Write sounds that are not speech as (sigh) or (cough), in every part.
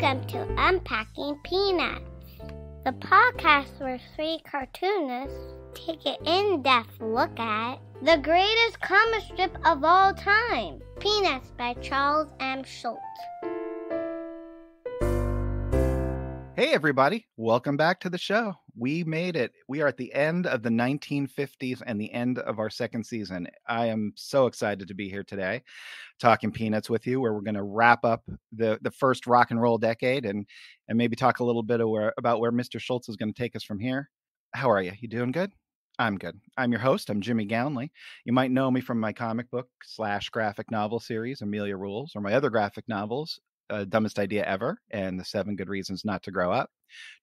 Welcome to Unpacking Peanuts, the podcast where three cartoonists take an in depth look at the greatest comic strip of all time Peanuts by Charles M. Schulz. Hey, everybody. Welcome back to the show. We made it. We are at the end of the 1950s and the end of our second season. I am so excited to be here today talking peanuts with you, where we're going to wrap up the, the first rock and roll decade and, and maybe talk a little bit where, about where Mr. Schulz is going to take us from here. How are you? You doing good? I'm good. I'm your host. I'm Jimmy Gownley. You might know me from my comic book slash graphic novel series, Amelia Rules, or my other graphic novels, uh, dumbest idea ever and the seven good reasons not to grow up.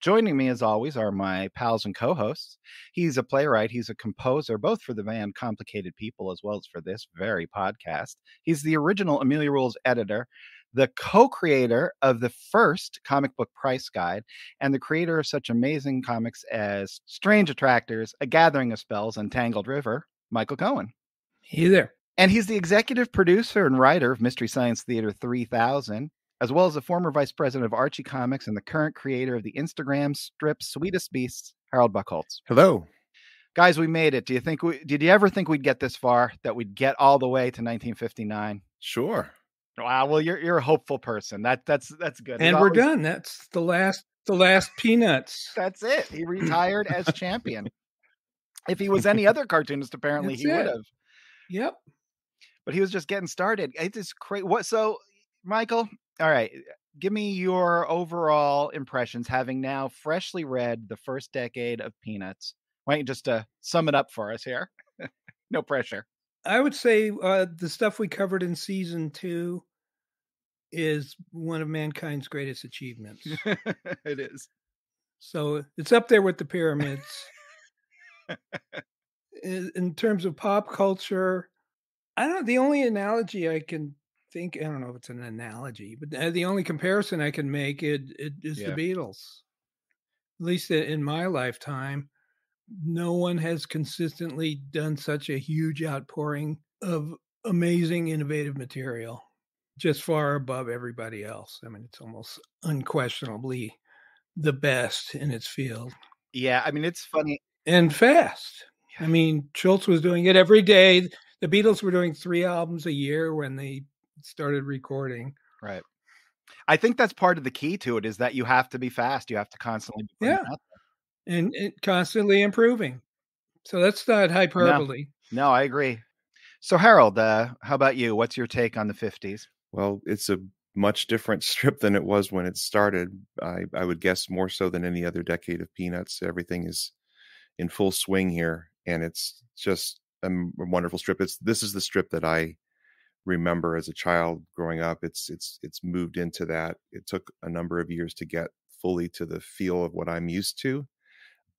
Joining me as always are my pals and co-hosts. He's a playwright he's a composer both for the band complicated people as well as for this very podcast. He's the original amelia rules editor the co-creator of the first comic book price guide and the creator of such amazing comics as strange attractors a gathering of spells and tangled river michael cohen. Hey there. And he's the executive producer and writer of Mystery Science Theater 3000 as well as the former vice president of Archie Comics and the current creator of the Instagram strip Sweetest Beasts, Harold Buchholz. Hello. Guys, we made it. Do you think we did you ever think we'd get this far that we'd get all the way to 1959? Sure. Wow, well you're you're a hopeful person. That that's that's good. And we're done. That's the last the last peanuts. That's it. He retired as champion. (laughs) If he was any other cartoonist, apparently That's he would have. Yep. But he was just getting started. It is crazy. What so Michael, all right. Give me your overall impressions, having now freshly read the first decade of Peanuts. Why don't you just uh, sum it up for us here? (laughs) no pressure. I would say uh, the stuff we covered in season two is one of mankind's greatest achievements. (laughs) it is. so it's up there with the pyramids. (laughs) in, in terms of pop culture, I don't. The only analogy I can think, I don't know if it's an analogy, but the only comparison I can make it, it is Yeah. the Beatles. At least in my lifetime, no one has consistently done such a huge outpouring of amazing, innovative material, just far above everybody else. I mean, it's almost unquestionably the best in its field Yeah, I mean it's funny. and fast. I mean, Schulz was doing it every day. The Beatles were doing three albums a year when they started recording. Right. I think that's part of the key to it is that you have to be fast. You have to constantly be Yeah. out and, and constantly improving. So that's not hyperbole. No, I agree. So Harold, uh, how about you? What's your take on the 50s? Well, it's a much different (laughs) strip than it was when it started. I, I would guess more so than any other decade of Peanuts. Everything is in full swing here, and it's just a wonderful strip. It's this is the strip that I remember as a child growing up. It's it's it's moved into that. It took a number of years to get fully to the feel of what I'm used to,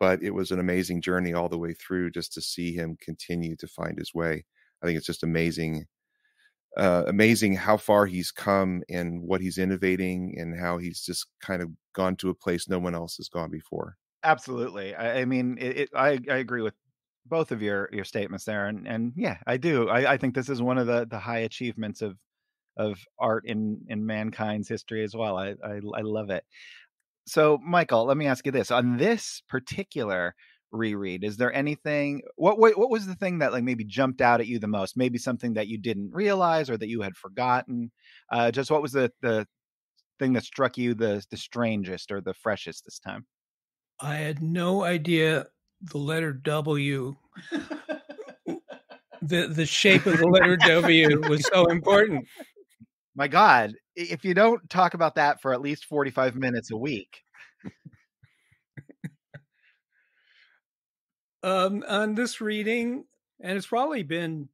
but it was an amazing journey all the way through just to see him continue to find his way. I think it's just amazing uh, amazing how far he's come and what he's innovating and how he's just kind of gone to a place no one else has gone before. Absolutely. I, I mean, it, it, I I agree with both of your your statements there, and and yeah, I do. I, I think this is one of the the high achievements of of art in in mankind's history as well. I I, I love it. So, Michael, let me ask you this: on this particular reread, is there anything? What what what was the thing that like maybe jumped out at you the most? Maybe something that you didn't realize or that you had forgotten. Uh, just what was the the thing that struck you the the strangest or the freshest this time? I had no idea the letter W, (laughs) the, the shape of the letter W was so important. My God, if you don't talk about that for at least 45 minutes a week, Um, on this reading, and it's probably been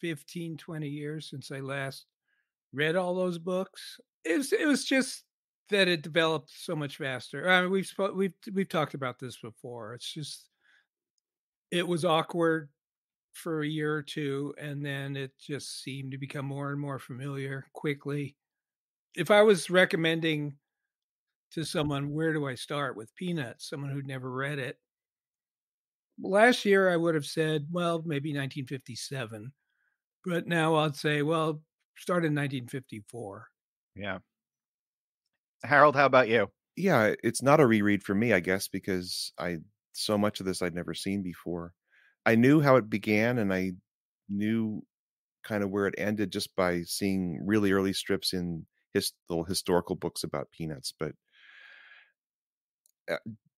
15, 20 years since I last read all those books. It was, it was just that it developed so much faster. I mean, we've we've we've talked about this before. It's just it was awkward for a year or two, and then it just seemed to become more and more familiar quickly. If I was recommending to someone, where do I start with Peanuts? Someone who'd never read it. Last year, I would have said, well, maybe 1957. But now I'd say, well, start in 1954. yeah. Harold, how about you? Yeah, it's not a reread for me, I guess, because I so much of this I'd never seen before. I knew how it began and I knew kind of where it ended just by seeing really early strips in his little historical books about peanuts, but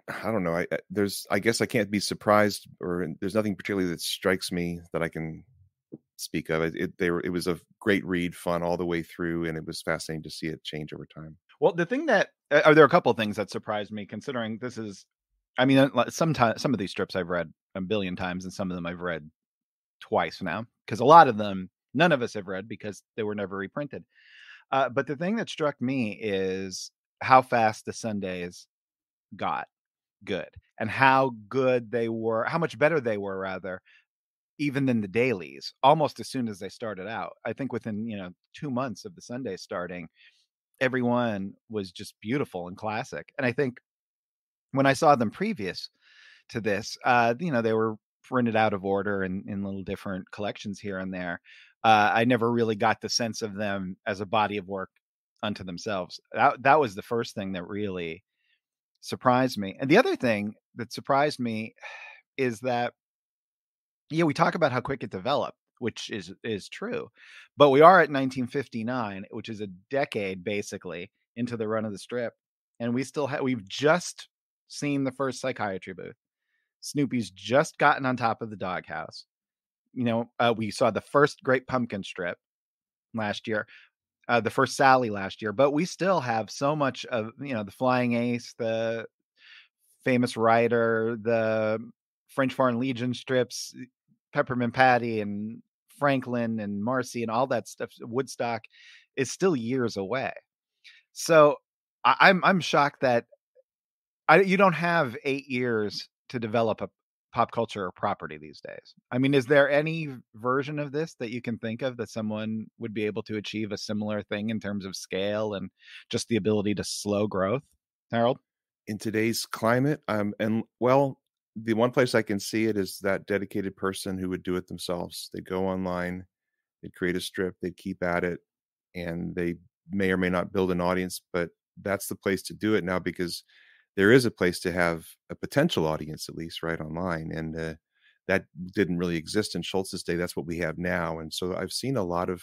I don't know. I there's I guess I can't be surprised or there's nothing particularly that strikes me that I can speak of. It, it they were it was a great read, fun all the way through, and it was fascinating to see it change over time. Well, the thing that uh, are there a couple of things that surprised me, considering this is, I mean, sometimes some of these strips I've read a billion times, and some of them I've read twice now, because a lot of them none of us have read because they were never reprinted. Uh, but the thing that struck me is how fast the Sundays got good and how good they were, how much better they were, rather, even than the dailies almost as soon as they started out. I think within, you know, two months of the Sunday starting, everyone was just beautiful and classic. And I think when I saw them previous to this, uh, you know, they were printed out of order and in little different collections here and there. Uh, I never really got the sense of them as a body of work unto themselves. That that was the first thing that really surprised me. And the other thing that surprised me is that yeah, we talk about how quick it developed, which is is true. But we are at 1959, which is a decade basically into the run of the strip, and we still have we've just seen the first psychiatry booth. Snoopy's just gotten on top of the doghouse. You know, uh, we saw the first Great Pumpkin strip last year uh, the first Sally last year, but we still have so much of you know the Flying Ace, the famous writer, the French Foreign Legion strips, Peppermint Patty, and Franklin and Marcie, and all that stuff. Woodstock is still years away. So I, I'm I'm shocked that I you don't have eight years to develop a pop culture property these days. I mean, is there any version of this that you can think of that someone would be able to achieve a similar thing in terms of scale and just the ability to slow growth? Harold? In today's climate, um, and well, the one place I can see it is that dedicated person who would do it themselves. They go online, they'd create a strip, they'd keep at it, and they may or may not build an audience, but that's the place to do it now because there is a place to have a potential audience at least right online and uh, that didn't really exist in schulz's day that's what we have now and so i've seen a lot of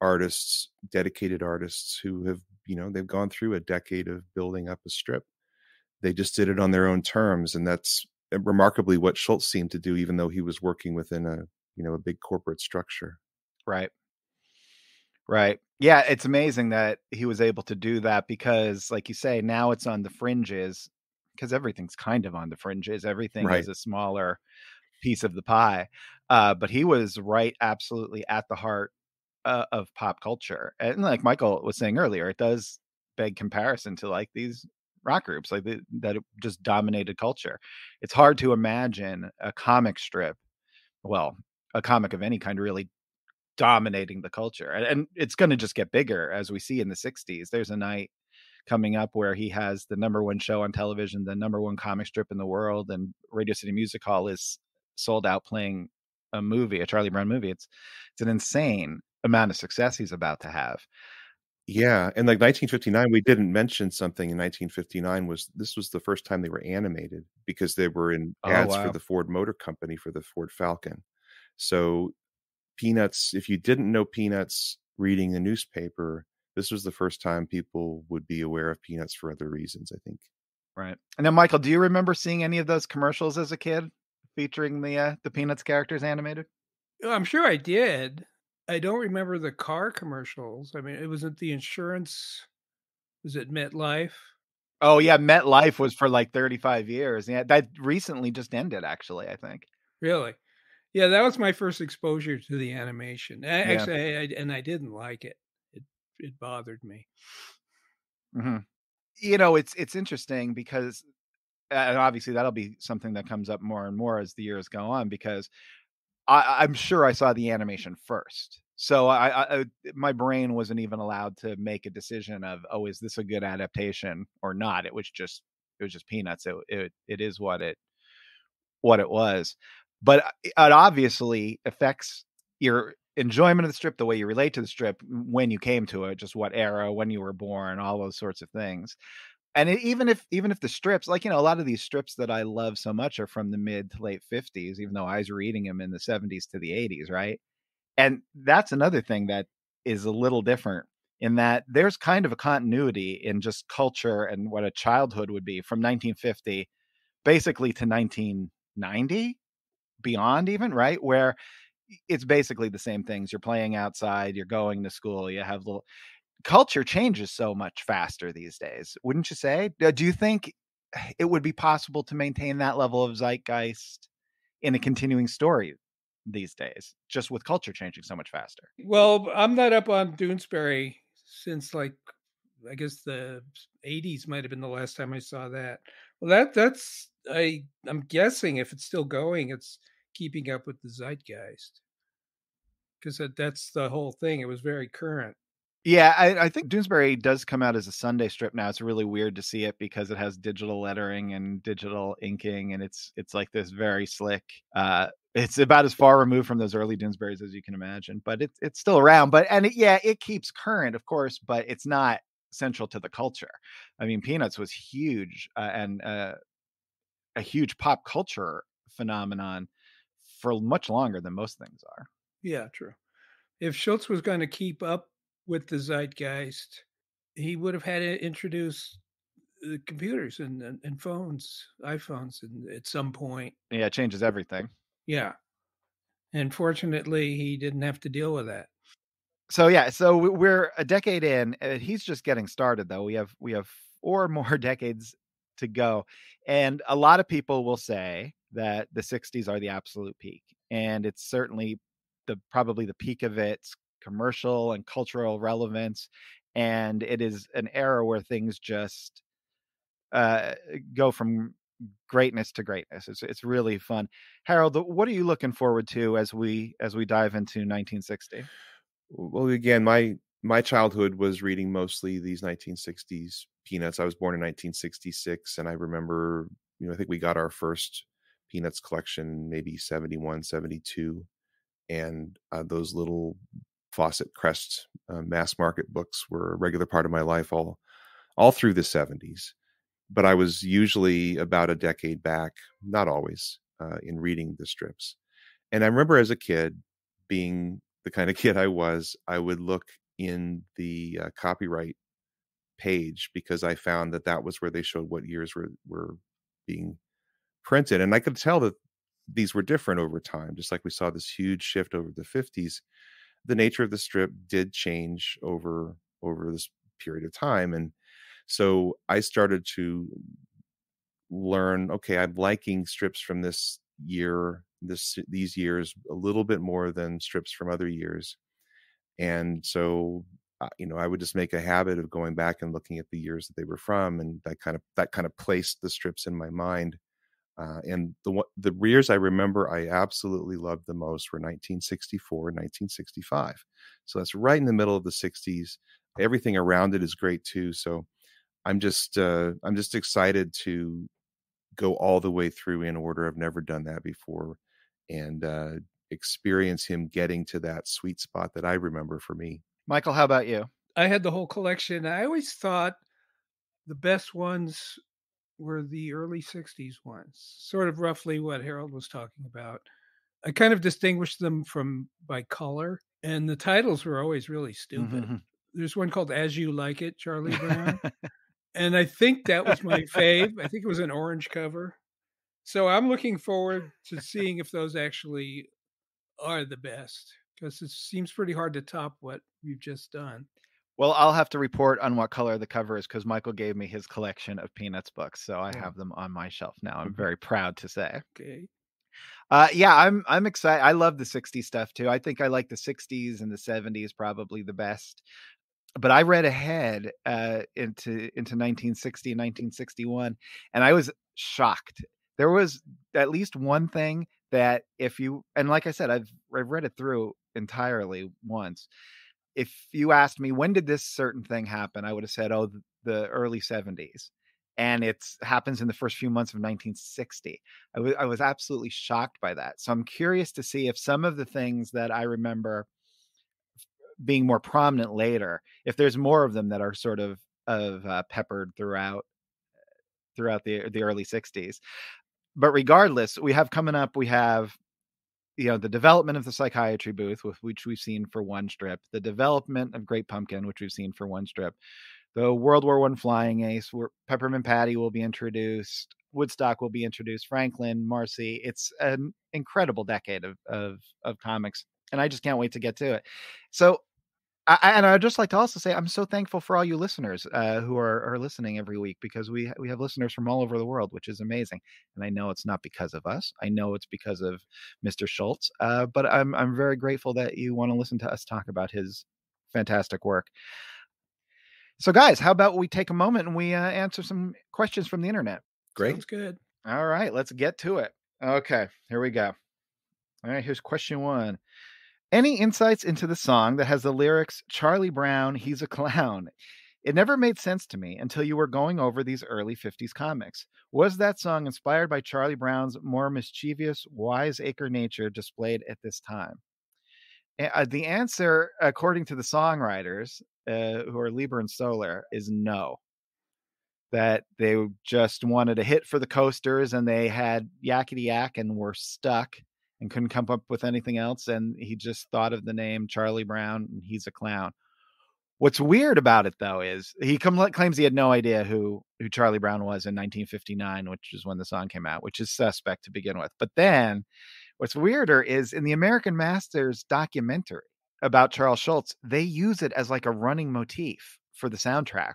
artists dedicated artists who have you know they've gone through a decade of building up a strip they just did it on their own terms and that's remarkably what Schulz seemed to do even though he was working within a you know a big corporate structure right Right. Yeah, it's amazing that he was able to do that because, like you say, now it's on the fringes because everything's kind of on the fringes. Everything Right. is a smaller piece of the pie. Uh, but he was right, absolutely at the heart uh, of pop culture. And like Michael was saying earlier, it does beg comparison to like these rock groups like the, that just dominated culture. It's hard to imagine a comic strip, well, a comic of any kind really dominating the culture and, and it's going to just get bigger as we see in the 60s there's a night coming up where he has the number one show on television the number one comic strip in the world and radio city music hall is sold out playing a movie a charlie brown movie. It's it's an insane amount of success he's about to have yeah and like 1959 we didn't mention something in 1959 was this was the first time they were animated because they were in oh ads for the ford motor company for the ford falcon so Peanuts, if you didn't know Peanuts reading the newspaper, this was the first time people would be aware of Peanuts for other reasons, I think. right and then michael do you remember seeing any of those commercials as a kid featuring the uh, the peanuts characters animated Oh, I'm sure I did. I don't remember the car commercials. I mean, it wasn't the insurance. Was it MetLife? oh yeah metlife was for like 35 years yeah that recently just ended actually i think Really? Yeah, that was my first exposure to the animation. A- yeah Actually, I, I, and I didn't like it. It it bothered me. hmm you know it's it's interesting because and obviously that'll be something that comes up more and more as the years go on because I, I'm sure I saw the animation first. So I, I, I my brain wasn't even allowed to make a decision of oh is this a good adaptation or not. It was just it was just peanuts. It it, it is what it what it was, but uh, it obviously affects your enjoyment of the strip, the way you relate to the strip when you came to it, just what era, when you were born, all those sorts of things. And it, even if even if the strips, like you know, a lot of these strips that I love so much are from the mid to late fifties, even though I was reading them in the seventies to the eighties, right? And that's another thing that is a little different in that there's kind of a continuity in just culture and what a childhood would be from 1950 basically to 1990 beyond even right where it's basically the same things you're playing outside you're going to school you have little culture changes so much faster these days wouldn't you say do you think (sighs) it would be possible to maintain that level of zeitgeist in a continuing story these days just with culture changing so much faster well i'm not up on doonesbury since like I guess the 80s might have been the last time I saw that. Well, that that's I I'm guessing if it's still going, it's keeping up with the zeitgeist because that, that's the whole thing. It was very current. Yeah, I, I, think Doonesbury does come out as a Sunday strip now. It's really weird to see it because it has digital lettering and digital inking, and it's it's like this very slick. Uh, it's about as far removed from those early Doonesburys as you can imagine, but it's it's still around. But and it, yeah, it keeps current, of course, but it's not central to the culture. I mean, Peanuts was huge uh, and uh, a huge pop culture phenomenon for much longer than most things are. Yeah, true. If Schulz was going to keep up with the zeitgeist, he would have had to introduce the computers and, and, and phones, iPhones, and at some point. Yeah, it changes everything. Yeah. And fortunately, he didn't have to deal with that. So yeah, so we're a decade in. And he's just getting started, though. We have we have four (laughs) more decades to go, and a lot of people will say that the '60s are the absolute peak, and it's certainly the probably the peak of its commercial and cultural relevance, and it is an era where things just uh, go from greatness to greatness. It's it's really fun. Harold, what are you looking forward to as we as we dive into 1960? Well, again, my my childhood was reading mostly these 1960s peanuts. I was born in 1966 and I remember, you know, I think we got our first peanuts collection maybe 71, 72 and uh, those little Fawcett Crest uh, mass market books were a regular part of my life all all through the 70s. But I was usually about a decade back, not always, uh, in reading the strips. And I remember as a kid being the kind of (laughs) kid I was, I would look in the uh, copyright page because I found that that was where they showed what years were were being printed, and I could tell that these were different over time. Just like we saw this huge shift over the 50s, the nature of the strip did change over over this period of time and so i started to learn okay i'm liking strips from this year this these years a little bit more than strips from other years and so uh, you know i would just make a habit of going back and looking at the years that they were from and that kind of that kind of placed the strips in my mind uh, and the the years I remember I absolutely loved the most were 1964 and 1965. So that's right in the middle of the 60s. Everything around it is great too. So I'm just uh, I'm just excited to go all the way through in order. I've never done that before, and uh, experience him getting to that sweet spot that I remember for me. Michael, how about you? I had the whole collection. I always thought the best ones were the early 60s ones, sort of roughly what Harold was talking about. I kind of distinguished them from by color, and the titles were always really stupid. Mm-hmm. There's one called As You Like It, Charlie Brown. (laughs) and I think that was my fave. I think it was an orange cover. So I'm looking forward to seeing if those actually are the best because it seems pretty hard to top what we've just done. Well, I'll have to report on what color the cover is because Michael gave me his collection of Peanuts books, so I yeah. have them on my shelf now. I'm mm-hmm. very proud to say. Okay. Uh, yeah, I'm I'm excited. I love the '60s stuff too. I think I like the '60s and the '70s probably the best. But I read ahead uh, into into 1960 and 1961, and I was shocked. There was at least one thing that if you and like I said, I've I've read it through entirely once if you asked me when did this certain thing happen, I would have said, oh, the early 70s. And it happens in the first few months of 1960. I, w- I was absolutely shocked by that. So I'm curious to see if some of the things that I remember being more prominent later. If there's more of them that are sort of of uh, peppered throughout throughout the the early 60s. But regardless, we have coming up we have you know the development of the psychiatry booth with which we've seen for one strip the development of great pumpkin which we've seen for one strip the world war one flying ace peppermint patty will be introduced woodstock will be introduced franklin marcie it's an incredible decade of of, of comics and i just can't wait to get to it. So I, and I'd just like to also say I'm so thankful for all you listeners uh, who are, are listening every week because we we have listeners from all over the world, which is amazing. And I know it's not because of us. I know it's because of Mr. Schulz. Uh, but I'm I'm very grateful that you want to listen to us talk about his fantastic work. So, guys, how about we take a moment and we uh, answer some questions from the internet? Great. Sounds good. All right, let's get to it. Okay, here we go. All right, here's question one. Any insights into the song that has the lyrics, Charlie Brown, he's a clown? It never made sense to me until you were going over these early 50s comics. Was that song inspired by Charlie Brown's more mischievous, wiseacre nature displayed at this time? Uh, the answer, according to the songwriters, uh, who are Leiber and Stoller, is no. That they just wanted a hit for the coasters and they had yakety yak and were stuck and couldn't come up with anything else. And he just thought of the name Charlie Brown and he's a clown. What's weird about it though is he com- claims he had no idea who who Charlie Brown was in 1959, which is when the song came out, which is suspect to begin with. But then, what's weirder is in the American Masters documentary about Charles Schulz, they use it as like a running motif for the soundtrack,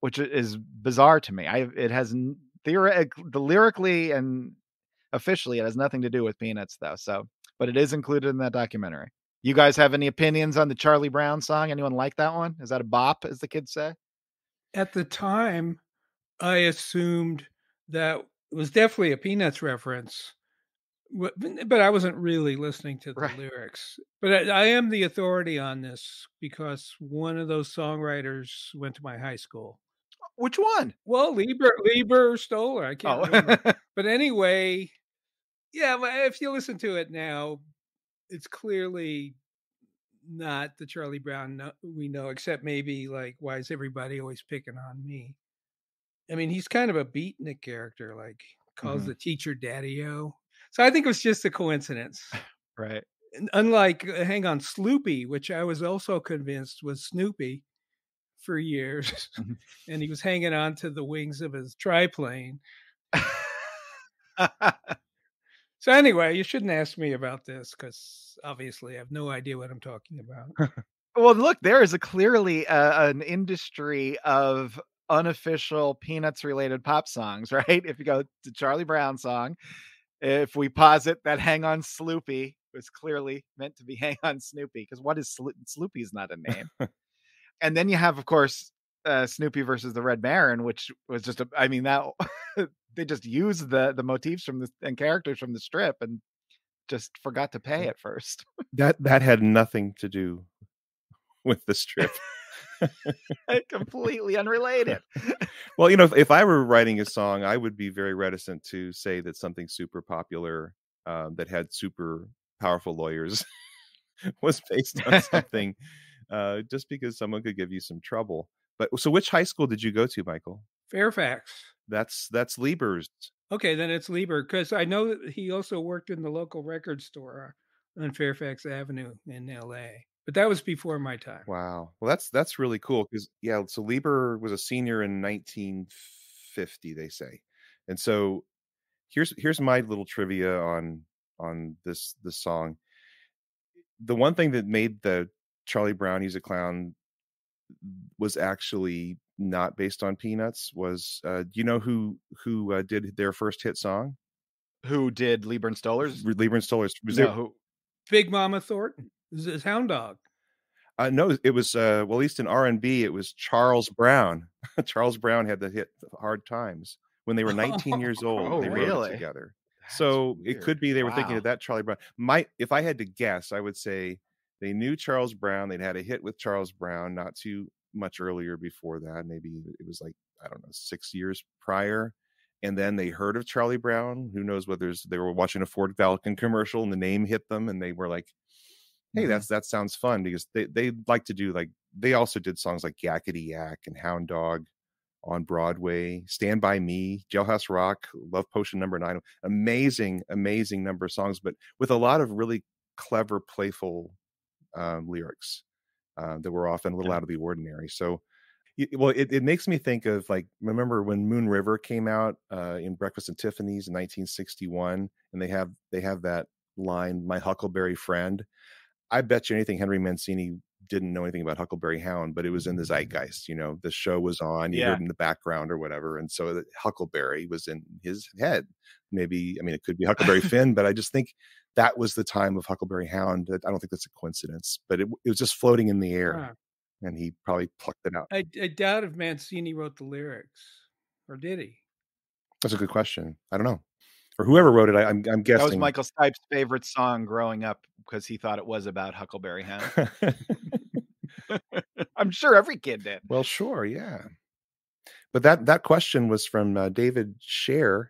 which is bizarre to me. I it has the lyrically and officially it has nothing to do with peanuts though so but it is included in that documentary you guys have any opinions on the charlie brown song anyone like that one is that a bop as the kids say At the time, I assumed that it was definitely a Peanuts reference, but I wasn't really listening to the Right. lyrics. But I, I am the authority on this because one of those songwriters went to my high school. which one? Well, Leiber, Leiber or Stoller, I can't oh. remember. oh (laughs) But anyway, yeah, but if you listen to it now, it's clearly not the Charlie Brown we know, except maybe like, why is everybody always picking on me? I mean, he's kind of a beatnik character, like calls Mhm. the teacher Daddy O. So I think it was just a coincidence. (laughs) right Unlike uh, Hang on Sloopy, which I was also convinced was Snoopy for years, Mhm. (laughs) and he was hanging on to the wings of his triplane. (laughs) So anyway, you shouldn't ask me about this because obviously I have no idea what I'm talking about. (laughs) well look there is a clearly uh, an industry of unofficial peanuts related pop songs (laughs) right if you go to charlie brown song if we posit that hang on sloopy was clearly meant to be (laughs) hang on snoopy because what is Slo- sloopy is not a name and then you have of course uh, snoopy versus the red baron which was just a i mean that (laughs) they just used the the motifs from the and characters from the strip and just forgot to pay at first That that had nothing to do with the strip. (laughs) completely unrelated (laughs) well, you know, if, if I were writing a song, I would be very reticent to say that something super popular um, that had super powerful lawyers was based on something, uh, just because someone could give you some trouble. But so, which high school did you go to, Michael? Fairfax. That's that's Leiber's. Okay, then it's Leiber because I know that he also worked in the local record store on Fairfax Avenue in L.A. But that was before my time. Wow. Well, that's that's really cool because yeah. So Lieber was a senior in 1950, they say, and so here's here's my little trivia on on this this song. The one thing that made the Charlie Brown he's a clown was actually not based on Peanuts. Was uh, do you know who who uh, did their first hit song? who did Leiber and Stoller's? Leiber and Stoller's. Was No? Big Mama Thornton. This is Hound Dog. Uh, no, it was uh, well, at least in R and B, it was Charles Brown. (laughs) Charles Brown had the hit "Hard Times" when they were 19 years (laughs) old. Oh, they wrote really? it together. That's so it could be they were thinking Wow. of that Charlie Brown. My, if I had to guess, I would say they knew Charles Brown. They'd had a hit with Charles Brown not too much earlier before that. Maybe it was like I don't know six years prior. And then they heard of Charlie Brown. Who knows whether they were watching a Ford Falcon commercial and the name hit them, and they were like, hey, Mhm. that's that sounds fun because they they like to do like they also did songs like Yakety Yak and Hound Dog on Broadway, Stand by Me, Jailhouse Rock, Love Potion Number Nine. Amazing, amazing number of songs, but with a lot of really clever, playful um, lyrics uh, that were often a little Yeah. out of the ordinary. So, well, it, it makes me think of like remember when Moon River came out uh, in Breakfast and Tiffany's in 1961, and they have they have that line, "My Huckleberry Friend." I bet you anything Henry Mancini didn't know anything about Huckleberry Hound, but it was in the zeitgeist. You know, the show was on, you Yeah. heard in the background or whatever, and so Huckleberry was in his head. Maybe I mean it could be Huckleberry (laughs) Finn, but I just think that was the time of Huckleberry Hound. I don't think that's a coincidence, but it, it was just floating in the air, Huh. and he probably plucked it out. I, I doubt if Mancini wrote the lyrics, or did he? That's a good question. I don't know, or whoever wrote it. I, I'm I'm guessing That was Michael Stipe's favorite song growing up because he thought it was about Huckleberry Hound. (laughs) I'm sure every kid did. Well, sure, yeah. But that that question was from uh, David Scher,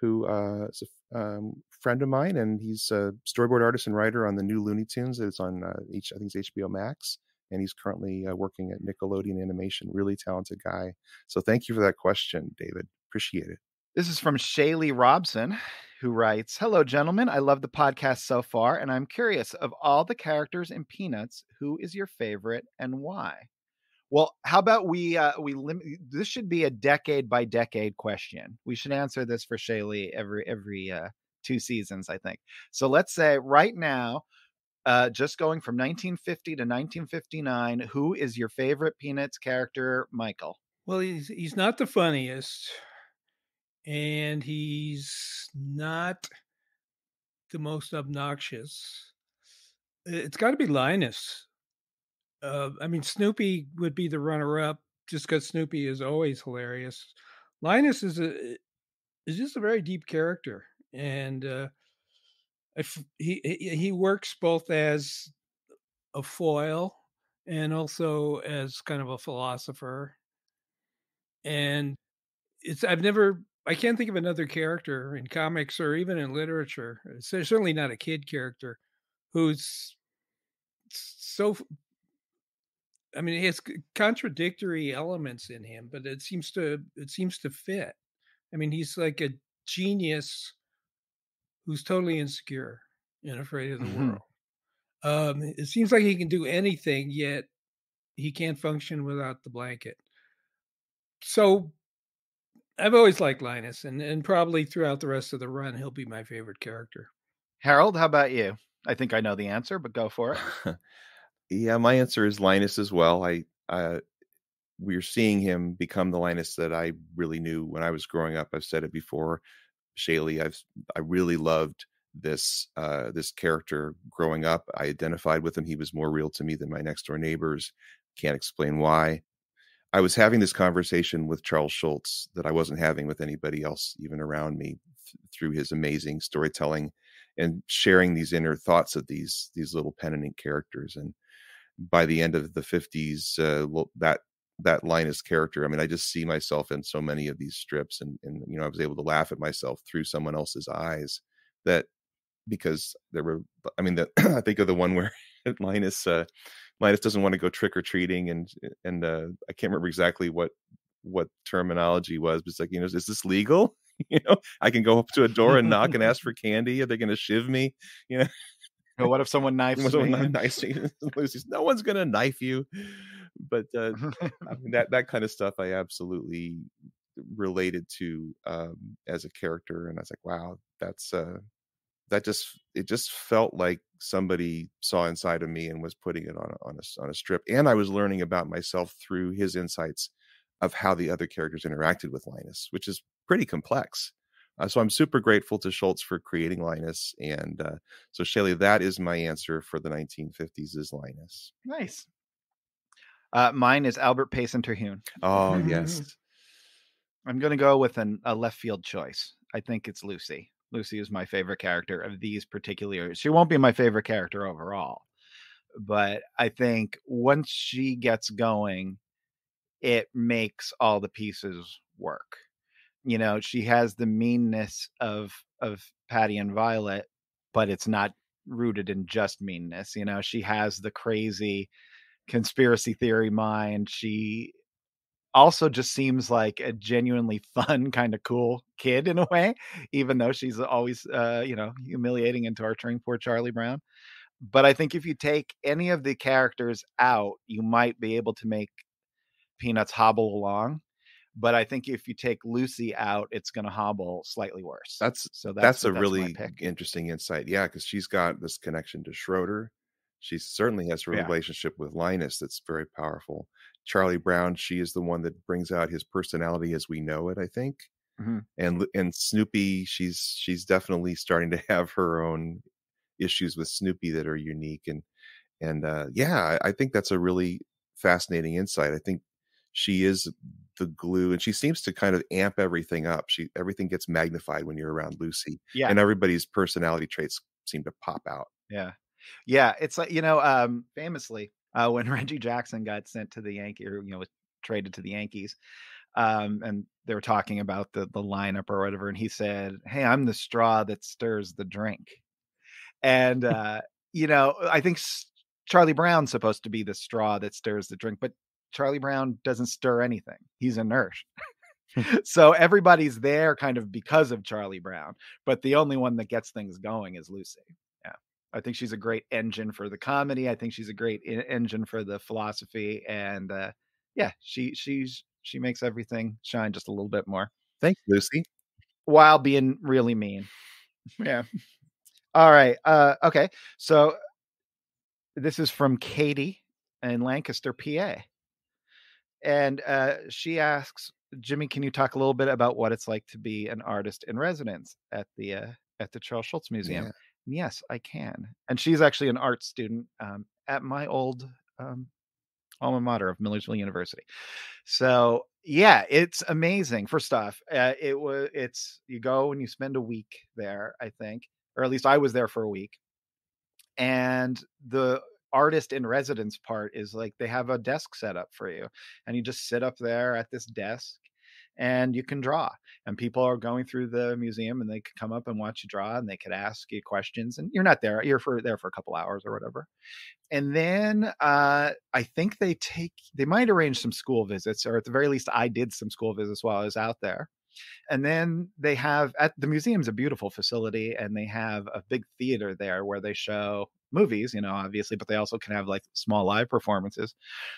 who uh, is a um, friend of mine, and he's a storyboard artist and writer on the new Looney Tunes. It's on uh, I think it's HBO Max, and he's currently uh, working at Nickelodeon Animation. Really talented guy. So thank you for that question, David. Appreciate it. This is from Shaylee Robson, who writes Hello, gentlemen. I love the podcast so far, and I'm curious of all the characters in Peanuts, who is your favorite and why? Well, how about we uh, we this should be a decade by decade question. We should answer this for Shaylee every every uh, two seasons, I think. So let's say right now, uh, just going from 1950 to 1959, who is your favorite Peanuts character, Michael? Well, he's he's not the funniest, and he's not the most obnoxious. It's got to be Linus. Uh, I mean, Snoopy would be the runner-up just because Snoopy is always hilarious. Linus is a is just a very deep character, and uh, if he he works both as a foil and also as kind of a philosopher. And it's i've never i can't think of another character in comics or even in literature so certainly not a kid character who's so i mean he has contradictory elements in him but it seems to it seems to fit. I mean he's like a genius who's totally insecure and afraid of the Mhm. world um it seems like he can do anything yet he can't function without the blanket so I've always liked Linus, and and probably throughout the rest of the run, he'll be my favorite character. Harold, how about you? I think I know the answer, but go for it. (laughs) yeah, my answer is Linus as well. I uh, we're seeing him become the Linus that I really knew when I was growing up. I've said it before, Shaylee. I've I really loved this uh, this character growing up. I identified with him. He was more real to me than my next door neighbors. Can't explain why. I was having this conversation with Charles Schulz that I wasn't having with anybody else, even around me, th- through his amazing storytelling and sharing these inner thoughts of these these little pen and ink characters. And by the end of the 50s, uh, that that Linus character, I mean, I just see myself in so many of these strips, and and you know, I was able to laugh at myself through someone else's eyes. That because there were, I mean, the (clears throat) I think of the one where (laughs) Linus uh, Linus doesn't want to go trick or treating, and and uh, I can't remember exactly what what terminology was, but it's like you know, is this legal? (laughs) you know, I can go up to a door and knock and ask (laughs) for candy. Are they going to shiv me? You know, But what if someone knifes someone me? to you? Lucy's, no one's going to knife you. But uh, (laughs) I mean, that that kind of stuff, I absolutely related to um, as a character, and I was like, wow, that's uh, that just it just felt like somebody saw inside of me and was putting it on a, on a on a strip, and I was learning about myself through his insights of how the other characters interacted with Linus, which is pretty complex. Uh, so I'm super grateful to Schulz for creating Linus, and uh, so Shaylee, that is my answer for the 1950s is Linus. nice. Uh, mine is Albert Payson Terhune. Oh (laughs) yes, I'm going to go with an, a left field choice. I think it's Lucy. Lucy is my favorite character of these particular. She won't be my favorite character overall, but I think once she gets going, it makes all the pieces work. You know, she has the meanness of of Patty and Violet, but it's not rooted in just meanness. You know, she has the crazy conspiracy theory mind. She also just seems like a genuinely (laughs) fun, kind of cool kid in a way, even though she's always, uh, you know, humiliating and torturing poor Charlie Brown. But I think if you take any of the characters out, you might be able to make Peanuts hobble along. But I think if you take Lucy out, it's going to hobble slightly worse. That's so that's, that's, a that's really interesting insight. Yeah, because she's got this connection to Schroeder. She certainly has a Yeah. relationship with Linus that's very powerful. Charlie Brown, she is the one that brings out his personality as we know it, I think. Mhm. And and Snoopy, she's she's definitely starting to (laughs) have her own issues with Snoopy that are unique and and uh yeah, I I think that's a really fascinating insight. I think she is the glue and she seems to kind of amp everything up. She everything gets magnified when you're around Lucy Yeah. and everybody's personality traits seem to pop out. Yeah. Yeah. It's like, you know, um, famously, uh, when (laughs) Reggie Jackson got sent to the Yankee or, you know, was traded to the Yankees, um, and they were talking about the the lineup or whatever, and he said, Hey, I'm the straw that stirs the drink. And (laughs) uh, you know, I think Charlie Brown's supposed to be the straw that stirs the drink, but Charlie Brown doesn't stir anything. He's inert. (laughs) so everybody's there kind of because of Charlie Brown, but the only one that gets things going is Lucy. I think she's a great engine for the comedy. I think she's a great e- engine for the philosophy and uh yeah, she she's she makes everything shine just a little bit more Thanks, Lucy. while being really mean. (laughs) Yeah. All right. Uh okay. So this is from Katie in Lancaster, PA. And uh she asks, Jimmy, can you talk a little bit about what it's like to be an artist in residence at the uh at the Charles Schulz Museum? Yeah. Yes, I can. And she's actually an art student um, at my old um, alma mater of Millersville University. So yeah, it's amazing. First off, uh, it was it's you go and you spend a week there, I think, or at least I was there for a week. And the artist in residence part is like they have a desk set up for you, and you just sit up there at this desk and you can draw and people are going through the museum and they could come up and watch you draw and they could ask you questions and you're not there you're for there for a couple hours or whatever. And then uh i think they take they might arrange some school visits or at the very least i did some school visits while i was out there. And then they have at the museum's a beautiful facility and they have a big theater there where they show movies you know obviously but they also can have like small live performances.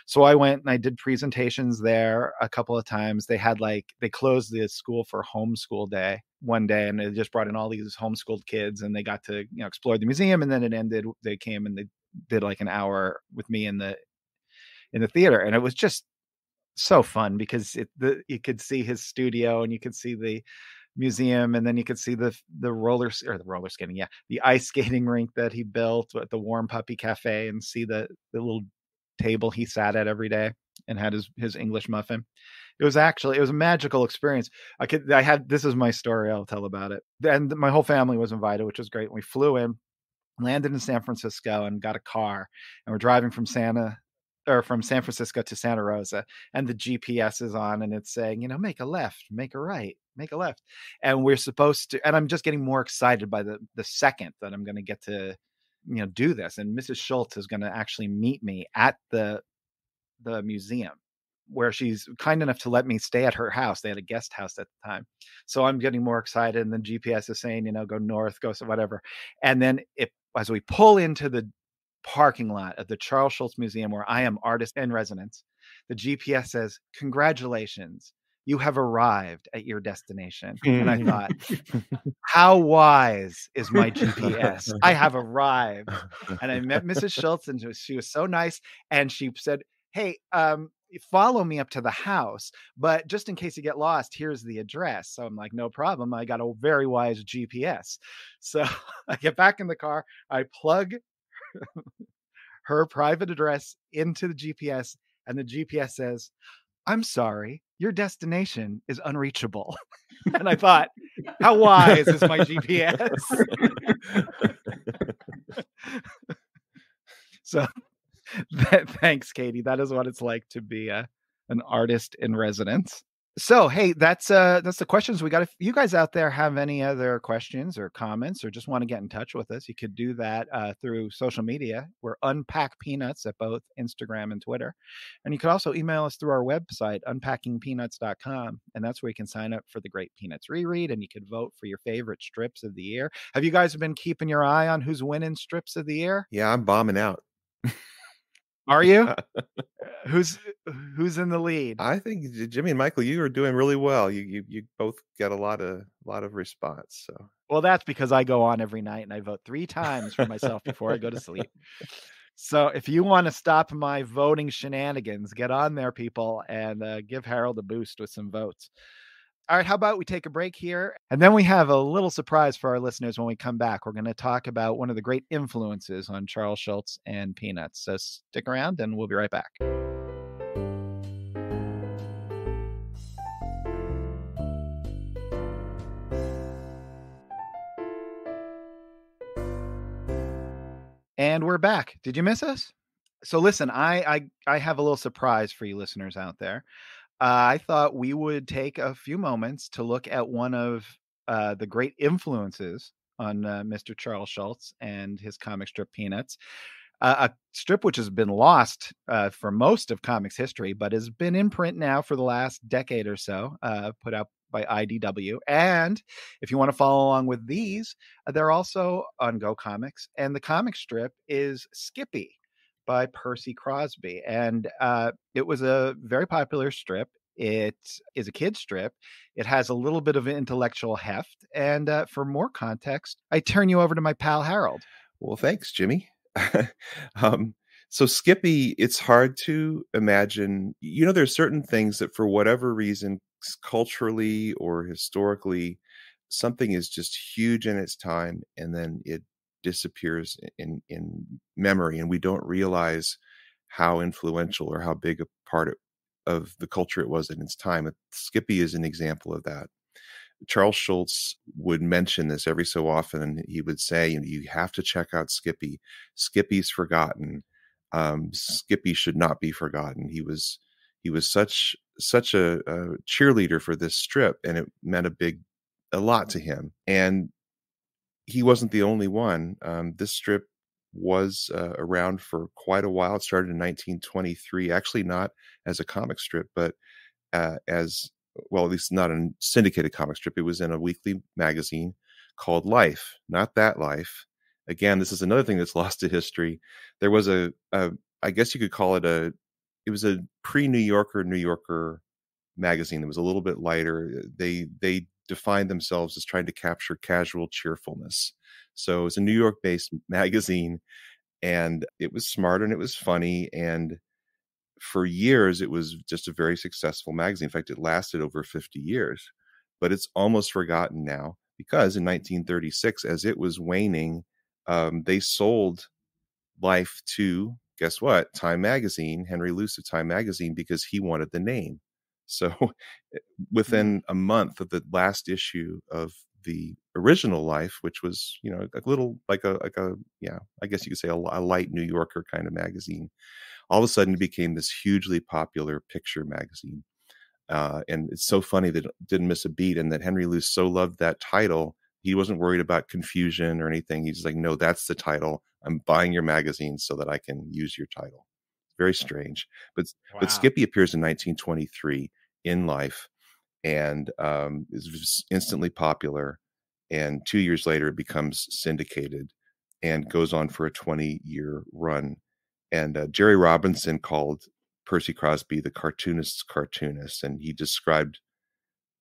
So i went and i did presentations there a couple of times. They had like they closed the school for homeschool day one day and they just brought in all these homeschooled kids and they got to you know explore the museum and then it ended they came and they did like an hour with me in the in the theater and it was just so fun because it the you could see his studio and you could see the museum and then you could see the the roller or the roller skating yeah the ice (laughs) skating rink that he built at the warm puppy cafe and see the the little table he sat at every day and had his his english muffin. It was actually it was a magical experience. I could i had this is my story i'll tell about it. And my whole family was invited which was great. We flew in landed in san francisco and got a car and we're driving from santa or from san francisco to santa rosa and the gps is on and it's saying you know make a left make a right make a left. And we're supposed to and i'm just getting more excited by the the second that i'm going to get to you know do this and mrs schulz is going to actually meet me at the the museum where she's kind enough to let me stay at her house. They had a guest house at the time. So i'm getting more excited and the gps is saying you know go north go so whatever. And then it as we pull into the parking lot of the charles schulz museum where i am artist in residence the gps says congratulations you have arrived at your destination and i thought (laughs) how wise is my gps i have arrived and I met Mrs. (laughs) Schulz, and she was, so nice. And she said, "Hey, um, follow me up to the house, but just in case you get lost, here's the address." So I'm like, "No problem." I got a very wise GPS. So (laughs) I get back in the car. I plug her private address into the GPS, and the GPS says, "I'm sorry, your destination is unreachable." (laughs) and I thought, "How wise is my GPS?" (laughs) so (laughs) that, thanks katie that is what it's like to be a, an artist in residence So, hey, that's uh that's the questions we got. If you guys out there have any other questions or comments or just want to get in touch with us, you could do that uh, through social media. We're Unpack Peanuts at both Instagram and Twitter. And you could also email us through our website, unpackingpeanuts.com. And that's where you can sign up for the Great Peanuts reread and you could vote for your favorite strips of the year. Have you guys been keeping your eye on who's winning strips of the year? Yeah, I'm bombing out. (laughs) Are you? (laughs) who's who's in the lead? I think Jimmy and Michael, you are doing really well. You you you both got a lot of a lot of response. So well, that's because I go on every night and I vote three times for myself before I go to sleep. So if you want to stop my voting shenanigans, get on there, people, and uh, give Harold a boost with some votes. All right, how about we take a break here? And then we have a little surprise for our listeners when we come back. We're going to talk about one of the great influences on Charles Schulz and Peanuts. So stick around and we'll be right back. And we're back. Did you miss us? So listen, I I I have a little surprise for you listeners out there. Uh, I thought we would take a few moments to look at one of uh, the great influences on uh, Mr. Charles Schulz and his comic strip Peanuts. a strip which has been lost uh, for most of comics history, but has been in print now for the last decade or so, uh, put out by IDW. And if you want to follow along with these, uh, they're also on Go Comics. And the comic strip is Skippy by Percy Crosby. And uh, it was a very popular strip. It is a kid strip. It has a little bit of intellectual heft. And uh, for more context, I turn you over to my pal Harold. Well, thanks, Jimmy. (laughs) um, so, Skippy, it's hard to imagine. You know, there's certain things that, for whatever reason, culturally or historically, something is just huge in its time and then it disappears in in memory and we don't realize how influential or how big a part of the culture it was in its time skippy is an example of that. Charles schulz would mention this every so often. And he would say you, know, you have to check out skippy. Skippy's forgotten. Um, skippy should not be forgotten. He was he was such such a, a cheerleader for this strip and it meant a big a lot to him. And he wasn't the only one. Um, this strip was uh, around for quite a while. It started in 1923, actually not as a comic strip, but uh, as well, at least not a syndicated comic strip. It was in a weekly magazine called Life, not that Life. Again, this is another thing that's (laughs) lost to history. There was a, a I guess you could call it a, it was a pre-New Yorker New Yorker magazine. It was a little bit lighter. They they defined themselves as trying to capture casual cheerfulness. So it was a New York based (laughs) magazine and it was smart and it was funny. And for years, it was just a very successful magazine. In fact, it lasted over 50 years, but it's almost forgotten now because in 1936, as it was waning, um, they sold life to guess what time magazine henry luce of time magazine because he wanted the name so (laughs) eh, within a month of the last issue of the original Life, which was you know a little like a like a yeah I guess you could say a, a light New Yorker kind of magazine, all of a sudden it became this hugely popular picture magazine. Uh, and it's so funny that it didn't miss a beat, and that Henry Luce so loved that title, he wasn't worried about confusion or anything. He's like, "No, that's the title. I'm buying your magazine so that I can use your title." Very strange. But wow. but Skippy appears in 1923 in Life and um, is instantly popular. And two years later, it becomes syndicated and goes on for a 20 year run. And uh, Jerry Robinson called Percy Crosby the cartoonist's cartoonist, and he described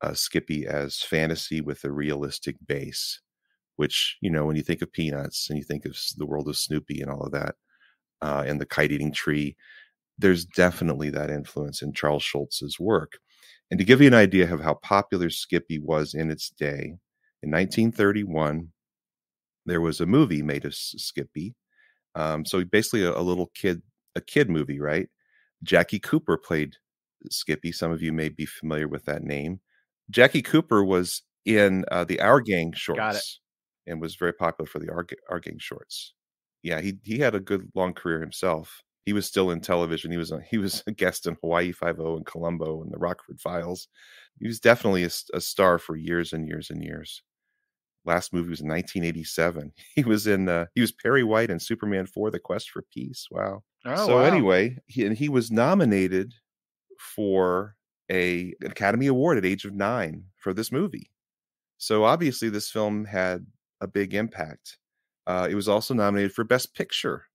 uh, Skippy as fantasy with a realistic base. Which you know, when you think of Peanuts and you think of the world of Snoopy and all of that, uh, and the kite eating tree, there's definitely that influence in Charles Schulz's work. And to give you an idea of how popular Skippy was in its day, in 1931, there was a movie made of Skippy. Um, so basically, a, a, little kid, a kid movie, right? Jackie Cooper played Skippy. Some of you may be familiar with that name. Jackie Cooper was in uh, the Our Gang shorts and was very popular for the Our, Our Gang shorts. Yeah, he he had a good long career himself he was still in television. He was a, (laughs) he was a guest in Hawaii Five O and Columbo and the Rockford Files. He was definitely a, a star for years and years and years. Last movie was 1987. (laughs) He was in uh, he was Perry White in Superman 4: The Quest for Peace. Wow. Oh, so wow. anyway, he, and he was nominated for a Academy Award at age of nine for this movie. So obviously, this film had a big impact. Uh, it was also nominated for Best Picture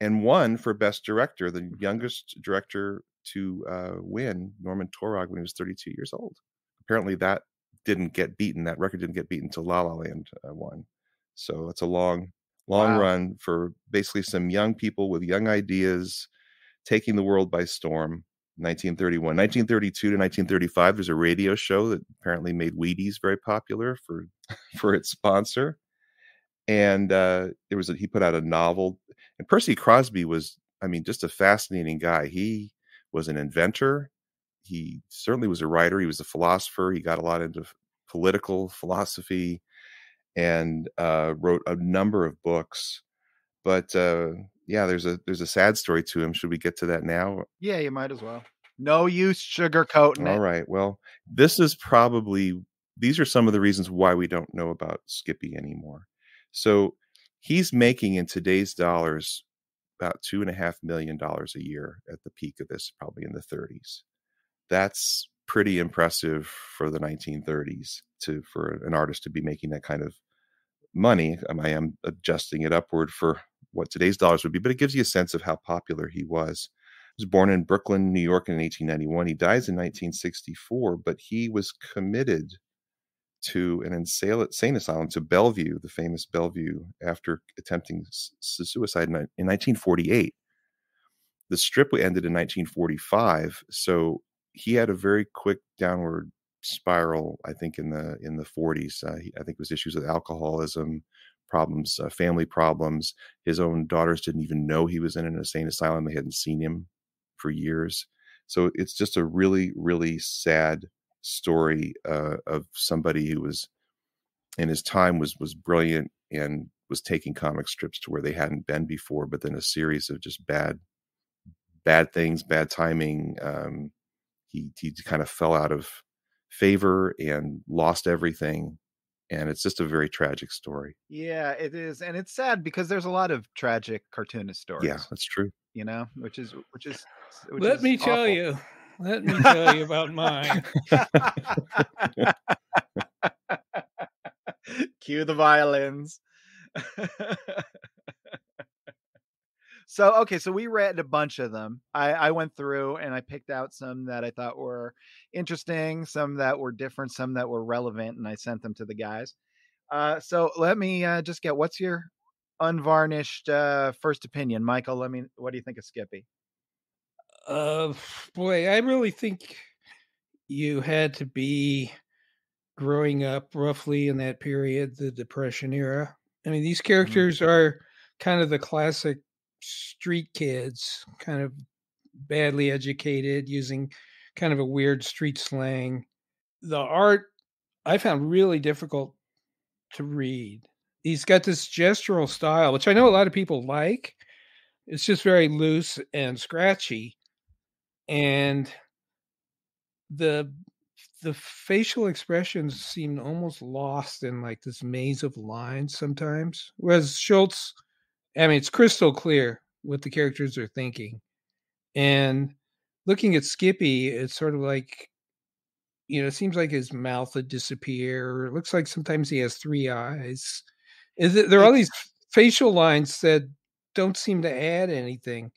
and won for Best Director, the youngest director to uh, win, Norman Taurog, when he was 32 years old. Apparently, that didn't get beaten. That record didn't get beaten until La La Land uh, won. So it's a long, long Wow. run for basically some young people with young ideas taking the world by storm. 1931, 1932 to 1935. There's a radio show that apparently made Wheaties very popular for (laughs) for its sponsor, and uh, there was a, he put out a novel. And Percy Crosby was, I mean, just a fascinating guy. He was an inventor. He certainly was a writer. He was a philosopher. He got a lot into political philosophy, and uh, wrote a number of books. But uh, yeah, there's a there's a sad story to him. Should we get to that now? Yeah, you might as well. No use sugarcoating All it. right. Well, this is probably these are some of the reasons why we don't know about Skippy anymore. So he's making in today's dollars about two and a half million dollars a year at the peak of this, probably in the 30s. That's pretty impressive for the 1930s to for an artist to be making that kind of money. Um, I am adjusting it upward for what today's dollars would be, but it gives you a sense of how popular he was. He was born in Brooklyn, New York in 1891. He dies in 1964, but he was committed to an insane asylum to Bellevue, the famous Bellevue, after attempting suicide in, in 1948. The strip ended in 1945, so he had a very quick downward spiral. I think in the in the 40s, uh, he, I think it was issues with alcoholism, problems, uh, family problems. His own daughters didn't even know he was in an insane asylum; they hadn't seen him for years. So it's just a really, really sad story uh, of somebody who was in his time was was brilliant and was taking comic strips to where they hadn't been before, but then a series of just bad, bad things, bad timing. Um, he he kind of fell out of favor and lost everything, and it's just a very tragic story. Yeah, it is, and it's sad because there's a lot of tragic cartoonist stories. Yeah, that's true. you know, which is which is. Which Let is me tell awful. you. Let me tell you about mine. (laughs) Cue the violins. so okay, so we read a bunch of them. I, I went through and I picked out some that I thought were interesting, some that were different, some that were relevant, and I sent them to the guys. Uh, so let me uh, just get what's your unvarnished uh, first opinion, Michael? Let me. What do you think of Skippy? Uh, boy, I really think you had to be growing up roughly in that period, the Depression era. I mean, these characters are kind of the classic street kids, kind of badly educated, using kind of a weird street slang. The art I found really difficult to read. He's got this gestural style, which I know a lot of people like. It's just very loose and scratchy and the the facial expressions seem almost lost in like this maze of lines sometimes whereas schulz i mean it's crystal clear what the characters are thinking and looking at skippy it's sort of like you know it seems like his mouth would disappear it looks like sometimes he has three eyes is it, there are all these facial lines that don't seem to add anything.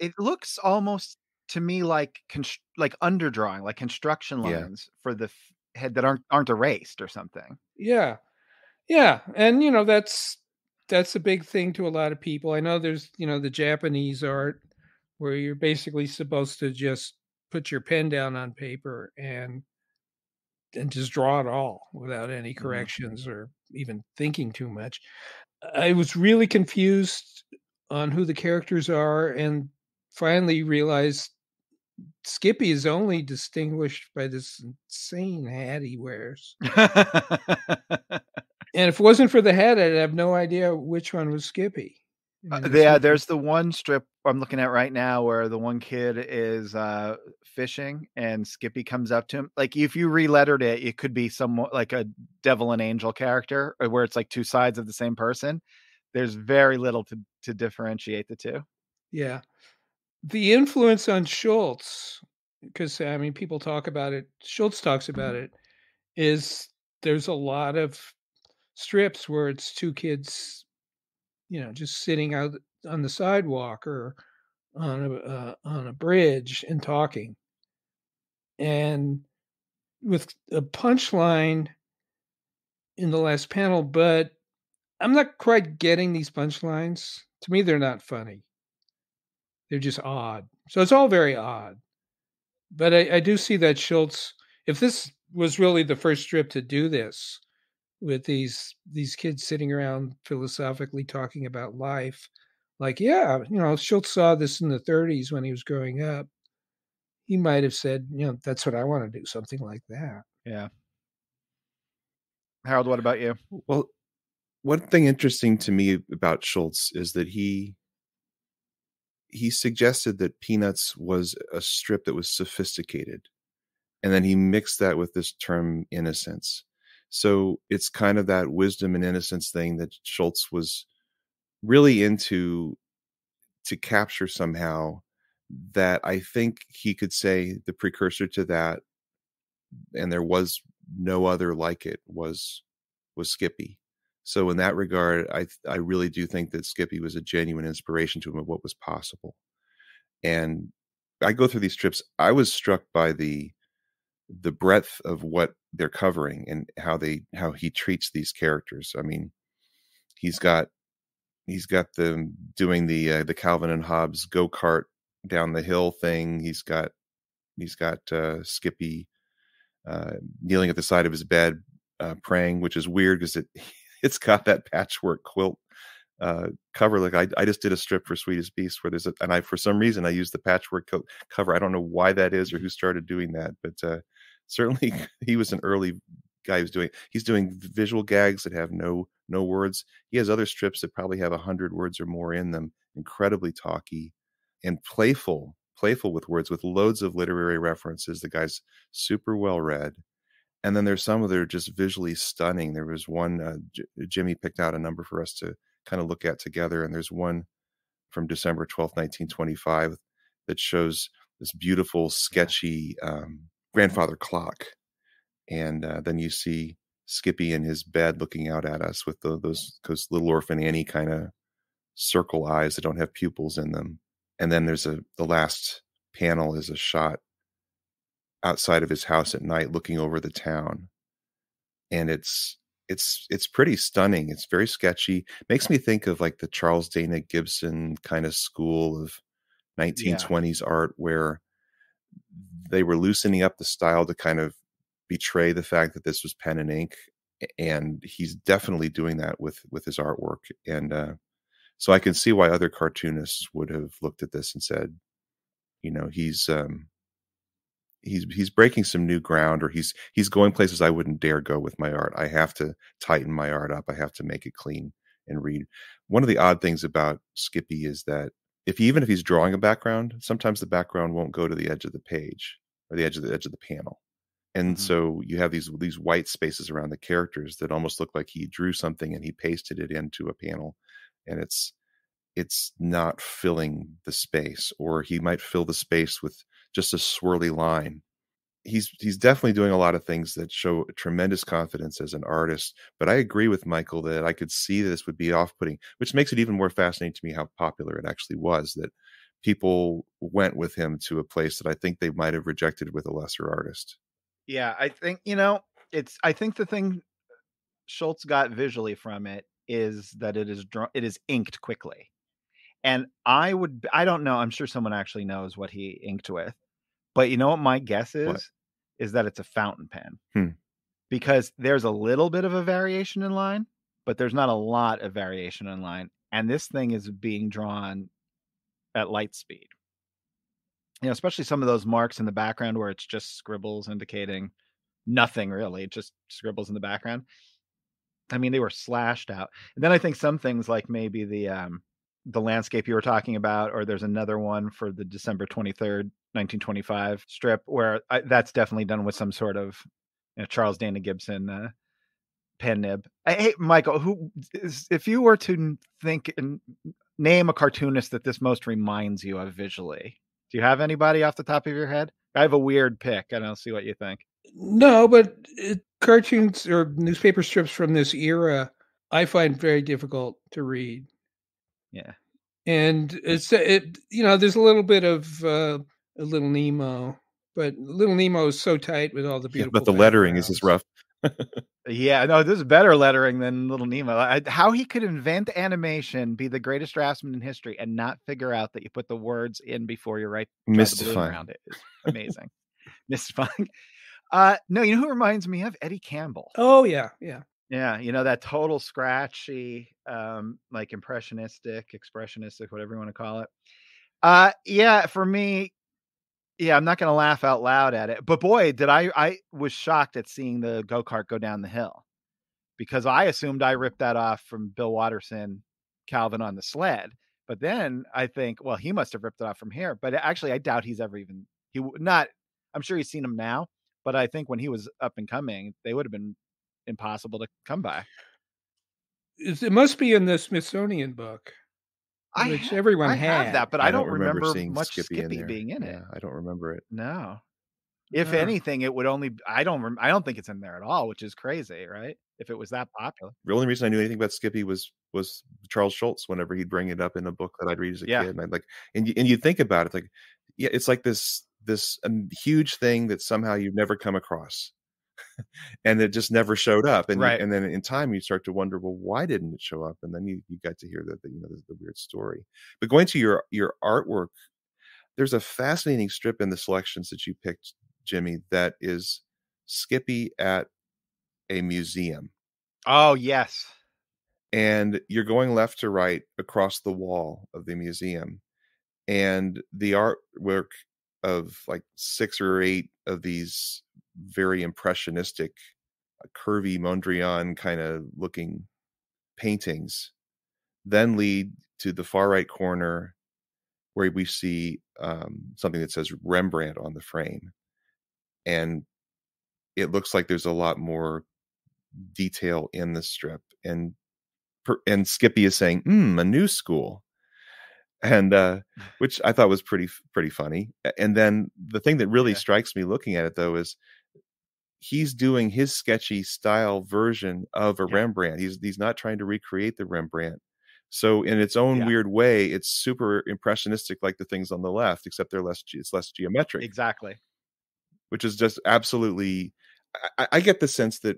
It looks almost to me like const- like underdrawing, like construction Yeah. lines for the f- head that aren't aren't erased or something. Yeah. Yeah. And you know, that's that's a big thing to a lot of people. I know there's, you know, the Japanese art where you're basically supposed to just put your pen down on paper and and just draw it all without any mm-hmm. corrections or even thinking too much. I was really confused on who the characters are and finally realized Skippy is only distinguished by this insane hat he wears. (laughs) And if it wasn't for the hat, I'd have no idea which one was Skippy. I Uh, yeah, there's the one strip I'm looking at right now where the one kid is uh fishing and Skippy comes up to him. Like if you relettered it, it could be somewhat like a devil and angel character, or where it's like two sides of the same person. There's very little to to differentiate the two. Yeah. The influence on Schulz, because I mean, people talk about it, Schulz talks about it, is there's a lot of strips where it's two kids, you know, just sitting out on the sidewalk or on a uh, on a bridge and talking. And with a punchline in the last panel, but I'm not quite getting these punchlines. To me, they're not funny they're just odd. So it's all very odd. But I, I do see that Schulz, if this was really the first strip to do this, with these these kids sitting around philosophically talking about life, like yeah, you know, Schulz saw this in the 30s when he was growing up. He might have said, you know, that's what I want to do, something like that. Yeah. Harold, what about you? Well, one thing interesting to me about Schulz is that he he suggested that Peanuts was a strip that was sophisticated, and then he mixed that with this term innocence. So it's kind of that wisdom and innocence thing that Schulz was really into to capture somehow. That I think he could say the precursor to that, and there was no other like it was was Skippy. So in that regard, I I really do think that Skippy was a genuine inspiration to him of what was possible. And I go through these trips. I was struck by the the breadth of what they're covering and how they how he treats these characters. I mean, he's got he's got them doing the uh, the Calvin and Hobbes go kart down the hill thing. He's got he's got uh, Skippy uh, kneeling at the side of his bed uh, praying, which is weird because it (laughs) it's got that patchwork quilt uh, cover. Like I, I just did a strip for Sweetest Beast where there's a, and I for some reason I used the patchwork co- cover. I don't know why that is or who started doing that, but uh, certainly (laughs) he was an early guy who's doing. He's doing visual gags that have no no words. He has other strips that probably have a hundred words or more in them. Incredibly talky and playful, playful with words, with loads of literary references. The guy's super well read and then there's some that are just visually stunning. There was one uh, J- Jimmy picked out a number for us to kind of look at together, and there's one from December 12th, 1925, that shows this beautiful, sketchy um, grandfather clock, and uh, then you see Skippy in his bed looking out at us with the, those those little orphan Annie kind of circle eyes that don't have pupils in them, and then there's a the last panel is a shot outside of his house at night looking over the town and it's it's it's pretty stunning it's very sketchy makes me think of like the charles dana gibson kind of school of 1920s art where they were loosening up the style to kind of betray the fact that this was pen and ink and he's definitely doing that with with his artwork and uh so i can see why other cartoonists would have looked at this and said you know he's um he's he's breaking some new ground or he's he's going places I wouldn't dare go with my art. I have to tighten my art up. I have to make it clean and read. One of the odd things about Skippy is that if even if he's drawing a background, sometimes the background won't go to the edge of the page or the edge of the edge of the panel. And Mhm. so you have these these white spaces around the characters that almost look like he drew something and he pasted it into a panel and it's it's not filling the space or he might fill the space with just a swirly line he's he's definitely doing a lot of things that show tremendous confidence as an artist but i agree with michael that i could see this would be off-putting which makes it even more fascinating to me how popular it actually was that people went with him to a place that i think they might have rejected with a lesser artist Yeah, I think you know it's. I think the thing Schulz got visually from it is that it is drawn. It is inked quickly, and I would. I don't know. I'm sure someone actually knows what he inked with, but you know what my guess is What? is that it's a fountain pen, Hmm. because there's a little bit of a variation in line, but there's not a lot of variation in line, and this thing is being drawn at light speed. You know, especially some of those marks in the background where it's just scribbles indicating nothing really, just scribbles in the background. I mean, they were slashed out. And then I think some things like maybe the um the landscape you were talking about, or there's another one for the December 23rd, 1925 strip where I, that's definitely done with some sort of you know, Charles Dana Gibson uh, pen nib. Hey, Michael, who is, if you were to think and name a cartoonist that this most reminds you of visually, do you have anybody off the top of your head? I have a weird pick. I don't see what you think. No, but it, cartoons or newspaper strips from this era, I find very difficult to read. Yeah, and it's it. You know, there's a little bit of uh, a little Nemo, but Little Nemo is so tight with all the (laughs) beautiful. Yeah, but the lettering is just rough. yeah, no, this is better lettering than Little Nemo. I, how he could invent animation, be the greatest draftsman in history, and not figure out that you put the words in before you write mystifying around it is amazing. (laughs) mystifying. Uh, no, you know who reminds me of Eddie Campbell. Oh yeah, yeah, yeah. You know that total scratchy, um, like impressionistic, expressionistic, whatever you want to call it. Uh, yeah, for me, yeah, I'm not going to laugh out loud at it. But boy, did I I was shocked at seeing the go-kart go down the hill. Because I assumed I ripped that off from Bill Watterson, Calvin on the sled. But then I think, well, he must have ripped it off from here. But actually, I doubt he's ever even he not. I'm sure he's seen him now, but I think when he was up and coming, they would have been impossible to come by. It must be in the Smithsonian book. I which everyone I had. have that, but I, I don't, don't remember, remember seeing much Skippy, Skippy, in being in yeah, it. I don't remember it. No. If No. anything, it would only. I don't. Rem, I don't think it's in there at all, which is crazy, right? If it was that popular. The only reason I knew anything about Skippy was was Charles Schulz. Whenever he'd bring it up in a book that I'd read as a Yeah. kid, and I'd like, and you, and you think about it, like, yeah, it's like this this um, huge thing that somehow you've never come across, and it just never showed up. And you- Right. and then in time, you start to wonder, well, why didn't it show up? And then you you got to hear that the, you know the, the weird story. But going to your your artwork, there's a fascinating strip in the selections that you picked, Jimmy, that is Skippy at a museum Oh yes. and you're going left to right across the wall of the museum and the artwork of like six or eight of these very impressionistic uh, curvy mondrian kind of looking paintings then lead to the far right corner where we see um, something that says rembrandt on the frame and it looks like there's a lot more detail in the strip and and Skippy is saying, "Hmm, a new school," and uh, which I thought was pretty pretty funny. And then the thing that really Yeah. strikes me looking at it though is he's doing his sketchy style version of a Yeah. Rembrandt. He's he's not trying to recreate the Rembrandt. So in its own Yeah. weird way, it's super impressionistic, like the things on the left, except they're less it's less geometric Exactly. which is just absolutely I, I get the sense that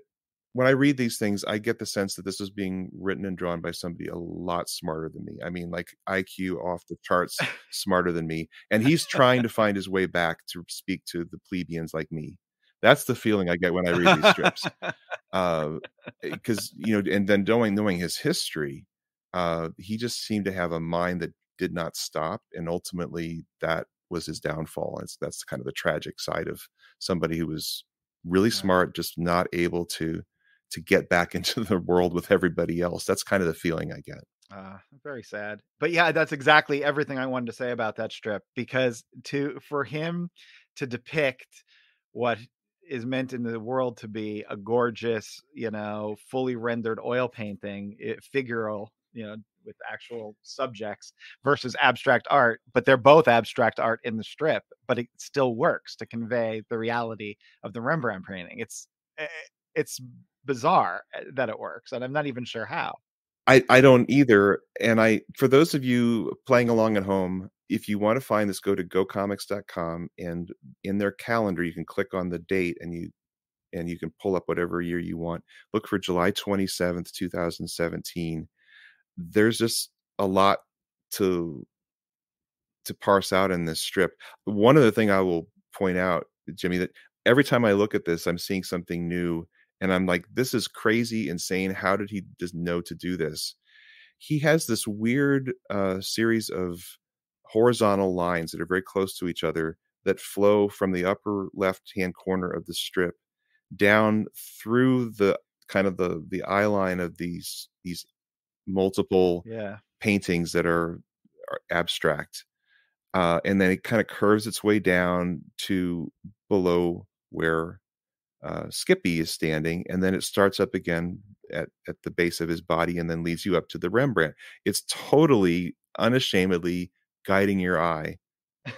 when I read these things, I get the sense that this is being written and drawn by somebody a lot smarter than me. I mean, like IQ off the charts (laughs) smarter than me. And he's trying to (laughs) find his way back to speak to the plebeians like me. That's the feeling I get when I read these strips. (laughs) Uh, because you know, and then knowing knowing his history, uh, he just seemed to have a mind that did not stop, and ultimately that was his downfall. And that's kind of the tragic side of somebody who was really Right. smart, just not able to to get back (laughs) into the world with everybody else. That's kind of the feeling I get. Uh, very sad. But yeah, that's exactly everything I wanted to say about that strip because to for him to depict what is meant in the world to be a gorgeous, you know, fully rendered oil painting, it, figural, you know, with actual subjects versus abstract art, but they're both abstract art in the strip, but it still works to convey the reality of the Rembrandt painting. It's eh, it's bizarre eh, that it works, and I'm not even sure how. I, I don't either. And I, for those of you playing along at home, if you want to find this, go to gocomics.com and in their calendar, you can click on the date and you, and you can pull up whatever year you want. Look for July 27th, 2017. There's just a lot to, to parse out in this strip. One other thing I will point out, Jimmy, that every time I look at this, I'm seeing something new and I'm like, this is crazy, insane. How did he just know to do this? He has this weird uh, series of horizontal lines that are very close to each other that flow from the upper left hand corner of the strip down through the kind of the the eye line of these these multiple Yeah. paintings that are, are abstract. Uh, and then it kind of curves its way down to below where uh, Skippy is standing, and then it starts up again at, at the base of his body and then leads you up to the Rembrandt. It's totally unashamedly guiding your eye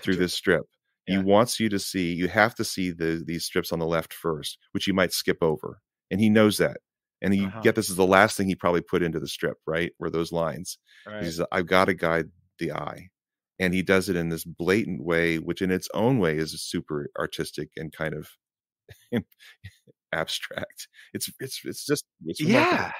through this strip. Yeah. He wants you to see, you have to see the these strips on the left first, which you might skip over. And he knows that. And you uh-huh. get this is the last thing he probably put into the strip, right? Were those lines. Right. He's I've got to guide the eye. And he does it in this blatant way, which in its own way is super artistic and kind of (laughs) abstract. It's it's it's just it's yeah,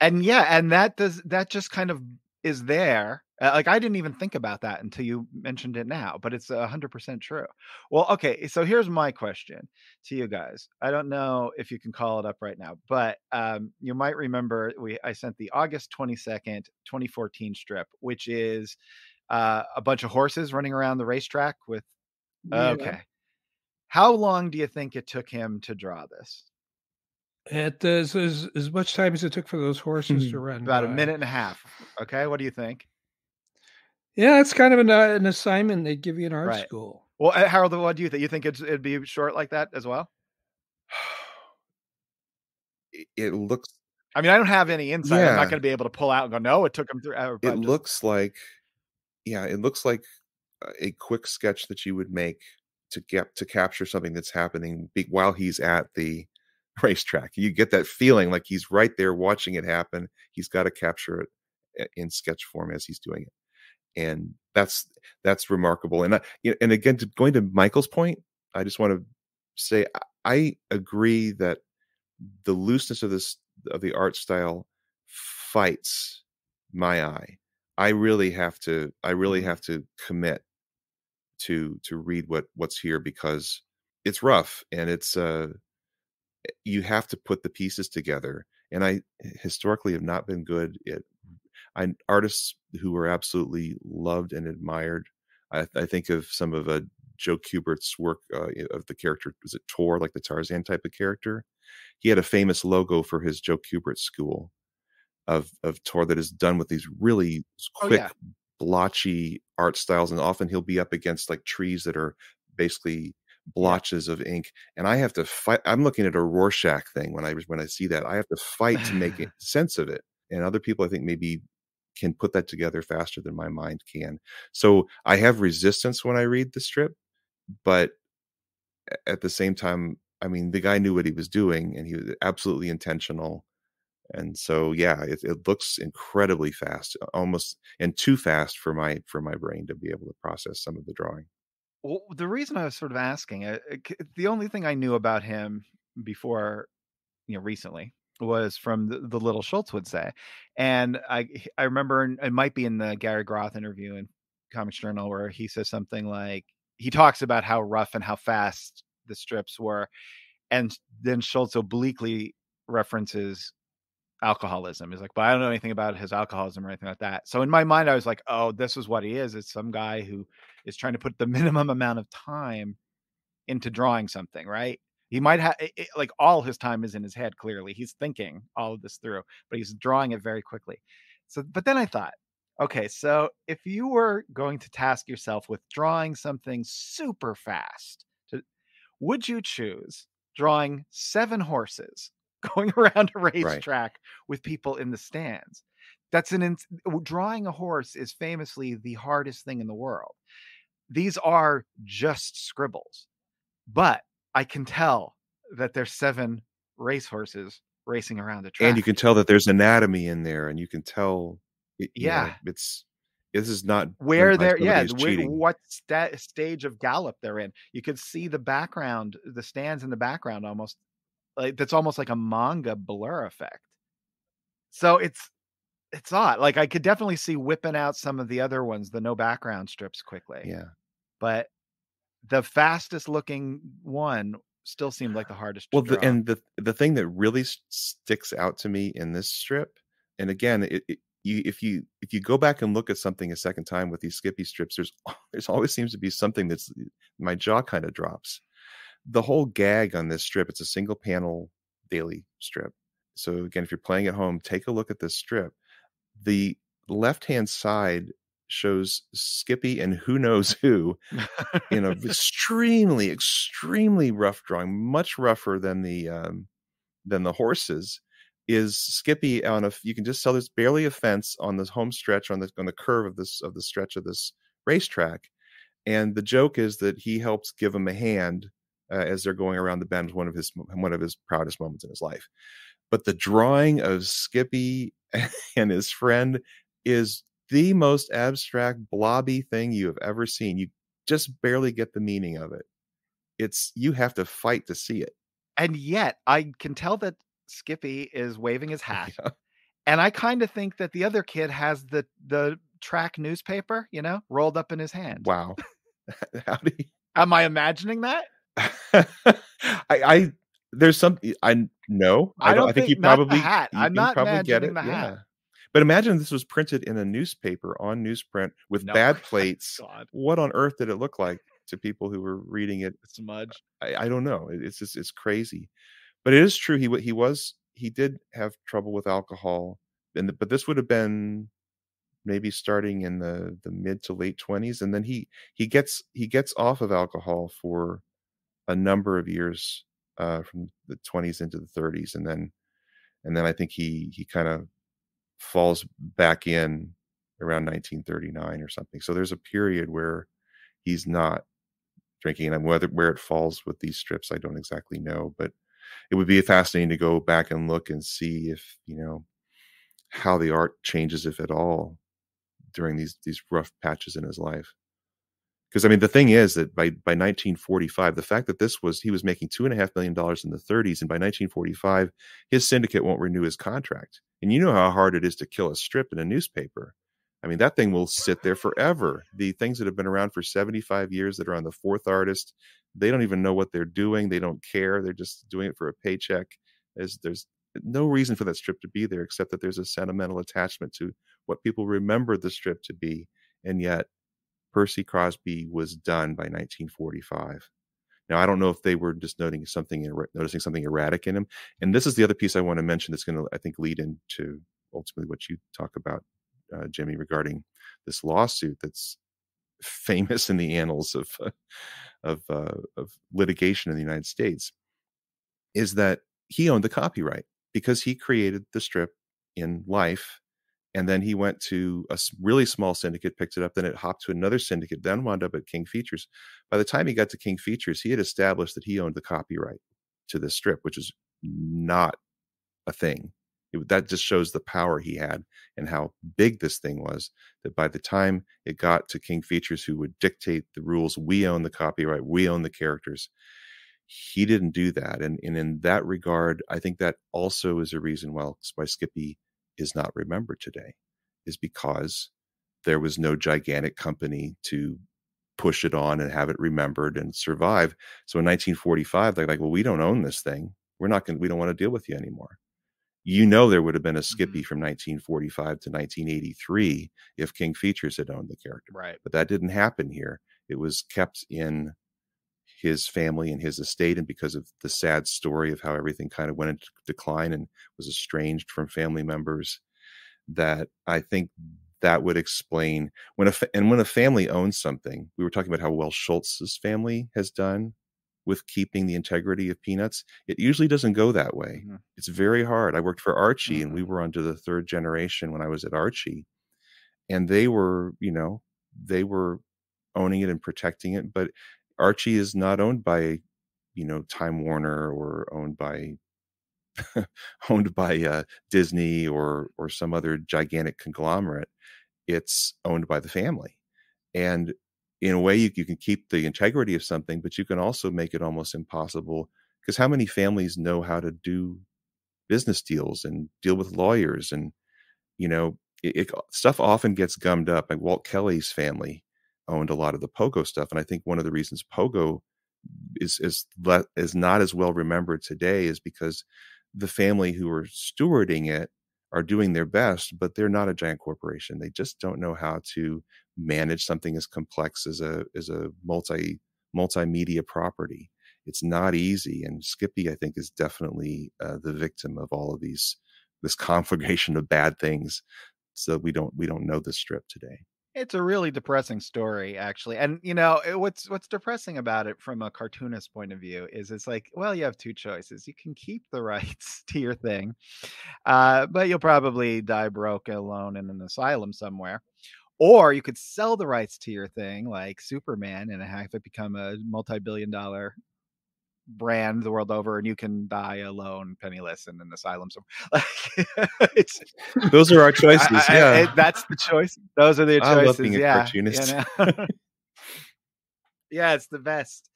and yeah, and that does that just kind of is there. Uh, like I didn't even think about that until you mentioned it now, but it's a hundred percent true. Well, okay, so here's my question to you guys. I don't know if you can call it up right now, but um, you might remember we I sent the August twenty second, twenty fourteen strip, which is uh, a bunch of horses running around the racetrack with. Yeah. Okay, how long do you think it took him to draw this? It is as, as much time as it took for those horses to run. About by. a minute and a half. Okay, what do you think? Yeah, it's kind of an, uh, an assignment they give you in art right. school. Well, uh, Harold, what do you think? You think it'd be short like that as well? (sighs) It looks. I mean, I don't have any insight. Yeah. I'm not going to be able to pull out and go, no, it took him through. Uh, it looks like, yeah, it looks like a quick sketch that you would make to get to capture something that's happening while he's at the (laughs) racetrack. You get that feeling like he's right there watching it happen. He's got to capture it eh, in sketch form as he's doing it, and that's that's remarkable. And I, and again, to, going to Michael's point, I just want to say I agree that the looseness of this of the art style fights my eye. I really have to I really mm-hmm. have to commit to to read what what's here because it's rough and it's uh you have to put the pieces together and i historically have not been good at I, artists who were absolutely loved and admired. I, I think of some of uh, joe kubert's work uh, of the character was it tor like the tarzan type of character? He had a famous logo for his joe kubert school of of tor that is done with these really quick oh, yeah. blotchy art styles and often he'll be up against like trees that are basically blotches of ink and i have to fight i'm looking at a rorschach thing when i when i see that i have to fight to make (sighs) sense of it and other people i think maybe can put that together faster than my mind can. So i have resistance when i read the strip but at the same time i mean the guy knew what he was doing and he was absolutely intentional. And so yeah it, it looks incredibly fast almost and too fast for my for my brain to be able to process some of the drawing. Well the reason i was sort of asking uh, the only thing i knew about him before you know recently was from the, the little Schulz would say and i i remember it might be in the gary groth interview in comics journal where he says something like he talks about how rough and how fast the strips were and then Schulz obliquely references alcoholism. He's like, but I don't know anything about his alcoholism or anything like that. So in my mind, I was like, oh, this is what he is. It's some guy who is trying to put the (laughs) minimum amount of time into drawing something, right? He might have eh, eh, like all his time is in his head. Clearly, he's thinking all of this through, but he's drawing it very quickly. So, but then I thought, okay, so if you were going to task yourself with drawing something super fast, to, would you choose drawing seven horses (laughs) going around a racetrack right. with people in the stands. That's an in- drawing a horse is famously the hardest thing in the world. These are just scribbles, but I can tell that there's seven racehorses racing around the track, and you can tell that there's anatomy in there, and you can tell, it, yeah, know, it's this is not where they're yeah where, what st- stage of gallop they're in you could see the background the stands in the background almost like that's almost like a manga blur effect. So it's it's odd. Like I could definitely see whipping out some of the other ones, the no background strips quickly. Yeah. But the fastest looking one still seemed like the (sighs) hardest. Well, the, and the the thing that really sticks out to me in this strip, and again, it, it, you if you if you go back and look at something a second time with these Skippy strips, there's (laughs) there's always seems to be something that's eh, my jaw kind of drops the whole gag on this strip, it's a single panel daily strip. So again, if you're playing at home, take a look at this strip. The left hand side shows Skippy and who knows who in a (laughs) extremely, extremely rough drawing, much rougher than the um, than the horses. Is Skippy on a? You can just tell there's barely a fence on this home stretch on the on the curve of this of the stretch of this racetrack, and the joke is that he helps give him a hand uh, as they're going around the bend. One of his one of his proudest moments in his life. But the drawing of Skippy (laughs) and his friend is the most abstract blobby thing you have ever seen. You just barely get the meaning of it. It's you have to fight to see it. And yet I can tell that Skippy is waving his (laughs) hat. Yeah. And I kind of think that the other kid has the the track newspaper, you know, rolled up in his hand. Wow. How do you... Am I imagining that? (laughs) I, I there's some I know. I, I don't, I think, think you probably hat. I'm not probably get it. Yeah. But imagine this was printed in a newspaper on newsprint with no. bad (laughs) plates. what on earth did it look like to people who were reading it? Smudge. I, I don't know. It's just it's crazy. But it is true. He he was he did have trouble with alcohol, and the, but this would have been maybe starting in the the mid to late 20s and then he he gets he gets off of alcohol for a number of years uh from the 20s into the 30s and then and then i think he he kind of falls back in around 1939 or something. So there's a period where he's not drinking, and whether where it falls with these strips, I don't exactly know. But it would be fascinating to go back and look and see if you know how the art changes, if at all, during these these rough patches in his life because I mean the thing is that by by 1945, the fact that this was he was making two and a half million dollars in the 30s, and by 1945, his syndicate won't renew his contract. And you know how hard it is to kill a strip in a newspaper. I mean that thing will sit there forever. The things that have been around for 75 years that are on the fourth artist, they don't even know what they're doing. They don't care. They're just doing it for a paycheck. There's there's no reason for that strip to be there except that there's a sentimental attachment to what people remember the strip to be, and yet Percy Crosby was done by 1945. Now I don't know if they were just noting something, noticing something erratic in him. And this is the other piece I want to mention that's going to, I think, lead into ultimately what you talk about, uh, Jimmy, regarding this lawsuit that's famous in the annals of uh, of uh, of litigation in the United States. Is that he owned the copyright because he created the strip in life and then he went to a really small syndicate picked it up then it hopped to another syndicate then wound up at king features. By the time he got to king features he had established that he owned the copyright to this strip which is not a thing. It, that just shows the power he had and how big this thing was that by the time it got to king features who would dictate the rules we own the copyright we own the characters he didn't do that and, and in that regard i think that also is a reason why, why skippy is not remembered today is because there was no gigantic company to push it on and have it remembered and survive. So in 1945, they're like, well, we don't own this thing. We're not going to, we don't want to deal with you anymore. You know, there would have been a Skippy mm-hmm. from 1945 to 1983 if King Features had owned the character. Right. But that didn't happen here. It was kept in his family and his estate and because of the sad story of how everything kind of went into decline and was estranged from family members that i think that would explain when a and when a family owns something we were talking about how well schulz's family has done with keeping the integrity of peanuts it usually doesn't go that way mm-hmm. it's very hard i worked for archie mm-hmm. and we mm-hmm. were under the third generation when i was at archie and they were you know they were owning it and protecting it but Archie is not owned by, you know, Time Warner or owned by (laughs) owned by uh, Disney or or some other gigantic conglomerate. It's owned by the family, and in a way, you, you can keep the integrity of something, but you can also make it almost impossible. Because how many families know how to do business deals and deal with lawyers and you know it, it, stuff often gets gummed up like walt kelly's family owned a lot of the Pogo stuff, and I think one of the reasons Pogo is is le- is not as well remembered today is because the family who are stewarding it are doing their best, but they're not a giant corporation. They just don't know how to manage something as complex as a as a multi multimedia property. It's not easy, and Skippy, I think, is definitely uh, the victim of all of these this (laughs) conflagration of bad things so we don't we don't know the strip today. It's a really depressing story, actually. And you know it- what's what's depressing about it from a cartoonist point of view is it's like, well, you have two choices. You can keep the (laughs) rights to your thing, uh, but you'll probably die broke alone in an asylum somewhere. Or you could sell the rights to your thing, like Superman, and have it become a multi-billion-dollar brand the world over, and you can die alone, penniless, in an asylum somewhere. (laughs) Like, it's (laughs) Those are our (laughs) I- choices. I- I- yeah. that's the choice. Those are the I choices. love being a yeah, cartoonist. you know? yeah, it's the best.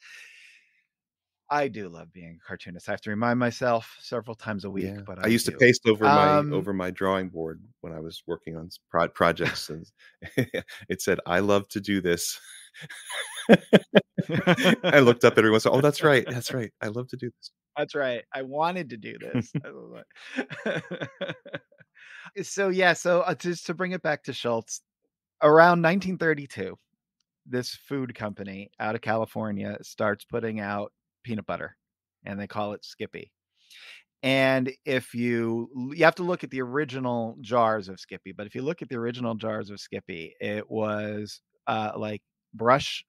I do love being a cartoonist. I have to remind myself several times a week. Yeah. But I, used do. to paste over my Um, over my drawing board when I was working on pro- projects, and it said, "I love to do this." (laughs) I looked up every once. in a while, Oh, that's right. That's right. I love to do this. That's right. I wanted to do (laughs) this. I love it. (laughs) so yeah, so uh, just to bring it back to Schulz, around 1932, this food company out of California starts putting out peanut butter, and they call it Skippy. And if you you have to look at the original jars of Skippy, but if you look at the original jars of Skippy, it was uh, like brush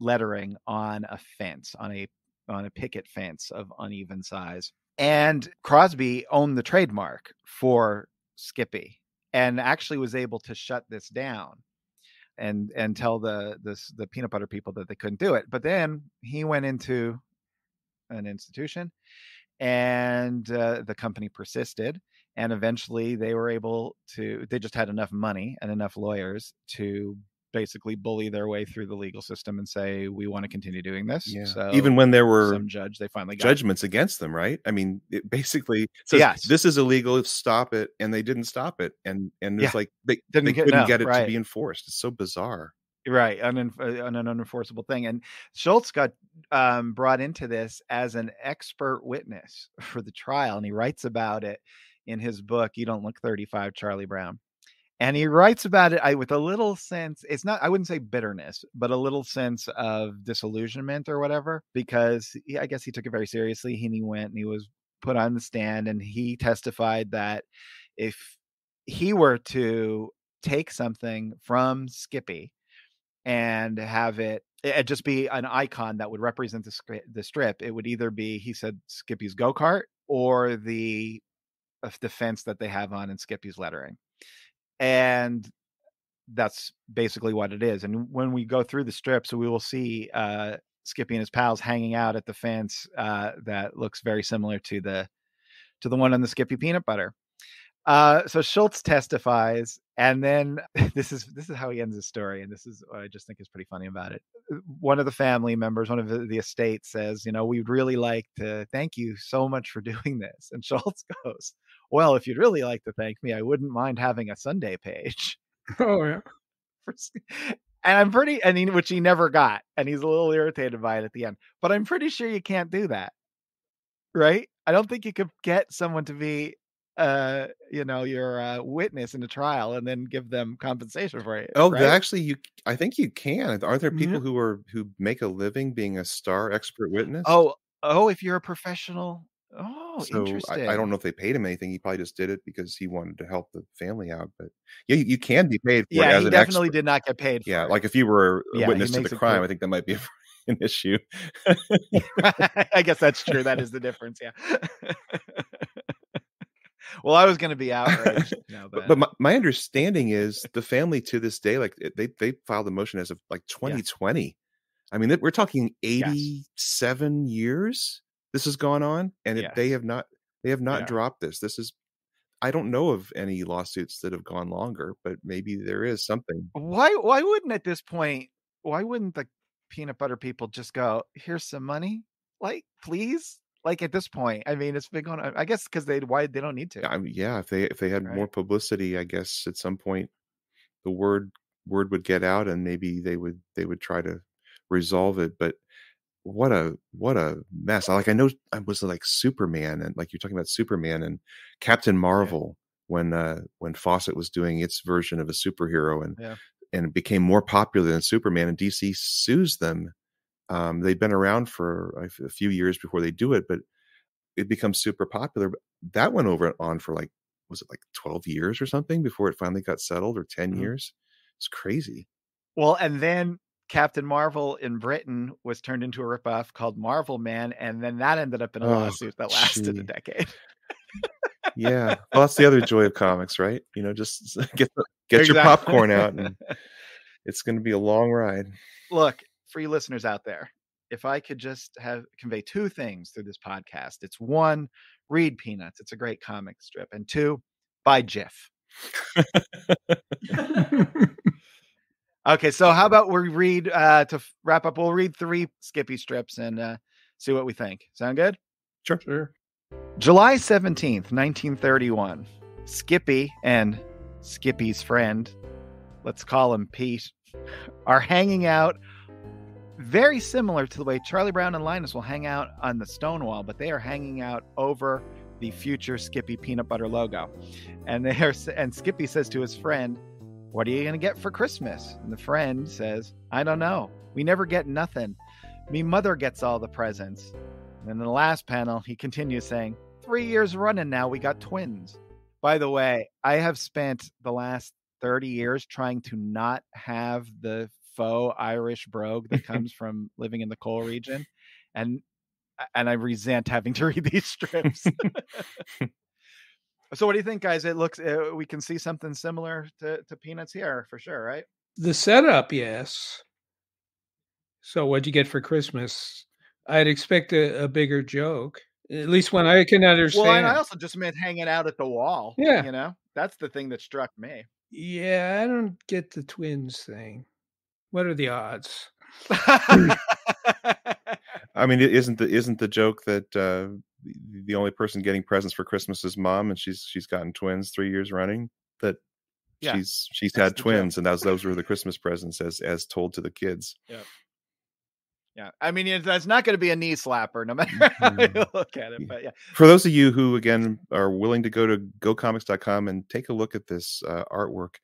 lettering on a fence on a on a picket fence of uneven size. And Crosby owned the trademark for Skippy and actually was able to shut this down and and tell the this the peanut butter people that they couldn't do it. But then he went into an institution and uh, the company persisted and eventually they were able to they just had enough money and enough lawyers to basically bully their way through the legal system and say we want to continue doing this Yeah. so Even when there were some judge they finally got judgments against them, right? I mean, it basically says Yes. this is illegal. Stop it, and they didn't stop it, and and it's Yeah. like they, Didn't they get- couldn't no, get it to be enforced. It's so bizarre. right an, uh, an unenforceable thing and schulz got um, brought into this as an expert witness (laughs) for the trial and he writes about it in his book you don't look 35 charlie brown and he writes about it I, with a little sense it's not i wouldn't say bitterness but a little sense of disillusionment or whatever because he, i guess he took it very seriously and he went and he was put on the stand and he testified that if he were to take something from skippy and have it it just be an icon that would represent the, the strip it would either be he said skippy's go-kart or the fence that they have on in skippy's lettering and that's basically what it is and when we go through the strips we will see uh skippy and his pals hanging out at the fence uh that looks very similar to the to the one on the skippy peanut butter uh, so Schulz testifies, and then (laughs) this is this is how he ends his story, and this is what I just think is pretty funny about it. One of the family members, one of the, the estate, says, "You know, we'd really like to thank you so much for (laughs) doing this." And Schulz (laughs) goes, "Well, if you'd really like to thank me, I wouldn't mind having a Sunday page." Oh yeah. and I'm pretty, and he, which he never got, and he's a little irritated by it at the end. But I'm pretty sure you can't do that, right? I don't think you could get someone to be, uh, you know, your uh, witness in a trial and then give them compensation for it. Oh, right? actually, you. I think you can. Are there people Yeah. who are who make a living being a star expert witness? Oh, oh, if you're a professional. Oh, so interesting. I, I don't know if they paid him anything. He probably just did it because he wanted to help the family out. But yeah, you, you can be paid for it Yeah, as he definitely expert. did not get paid. For Yeah, it. like if you were a Yeah, witness to the crime. I think that might be (laughs) an issue. (laughs) I guess that's true. That is the difference. Yeah. (laughs) well, I was going to be outraged. (laughs) No, But, but my, my understanding is the family to this day, like they they filed a motion as of like 2020. I mean, we're talking 87 years. This has gone on, and it, they have not they have not Yeah. dropped this. This is I don't know of any lawsuits that have gone longer, but maybe there is something. why why wouldn't at this point why wouldn't the peanut butter people just go here's some money like please like at this point i mean it's been going on i guess because they why they don't need to I mean, yeah, if they if they had more publicity, I guess at some point the word word would get out, and maybe they would they would try to resolve it. But what a what a mess! Like I know I was like Superman, and like you're talking about Superman and Captain Marvel when uh when Fawcett was doing its version of a superhero, and Yeah. and it became more popular than Superman, and DC sues them. Um, they've been around for a few years before they do it, but it becomes super popular. But that went over on for like was it like 12 years or something before it finally got settled or 10 Mhm. years. It's crazy. Well, and then Captain Marvel in Britain was turned into a ripoff called Marvel Man, and then that ended up in a Oh, lawsuit that lasted a decade. Yeah. Well, that's the other joy of comics, right? You know, just (laughs) get the, get your popcorn out and (laughs) it's going to be a long ride. Look, for you listeners out there, if I could just have convey two things through this podcast, it's one, read Peanuts. It's a great comic strip. And two, buy Jif. (laughs) Okay, so how about we read uh to wrap up? We'll read three Skippy strips and uh see what we think. Sound good? sure. July 17th, 1931. Skippy and Skippy's friend, let's call him Pete, are hanging out very similar to the way Charlie Brown and Linus will hang out on the Stonewall, but they are hanging out over the future Skippy peanut butter logo. And they are and Skippy says to his friend, "What are you going to get for Christmas?" And the friend says, "I don't know. We never get nothing. Me mother gets all the presents." And in the last panel, he continues saying, Three years running now, we got twins. By the way, I have spent the last 30 years trying to not have the faux Irish brogue that (laughs) comes from living in the coal region. And and I resent having to (laughs) read these strips. so what do you think, guys? It looks uh, we can see something similar to, to Peanuts here for sure, right? The setup, yes. So, what'd you get for Christmas? I'd expect a, a bigger joke, at least when I can understand. Well, and I also just meant hanging out at the wall. Yeah. You know, that's the thing that struck me. yeah, I don't get the twins thing. What are the odds? (laughs) I mean, it isn't the isn't the joke that uh, the- only person getting presents for Christmas is mom, and she's she's gotten twins three years running. That Yeah, she's she's that's had the joke. twins, and those those were the Christmas presents as as told to the kids. Yeah, Yeah, I mean it- that's not going to be a knee slapper, no (laughs) matter how you Mhm. look at it. But yeah, For those of you who again are willing to go to gocomics.com and take a look at this uh, artwork,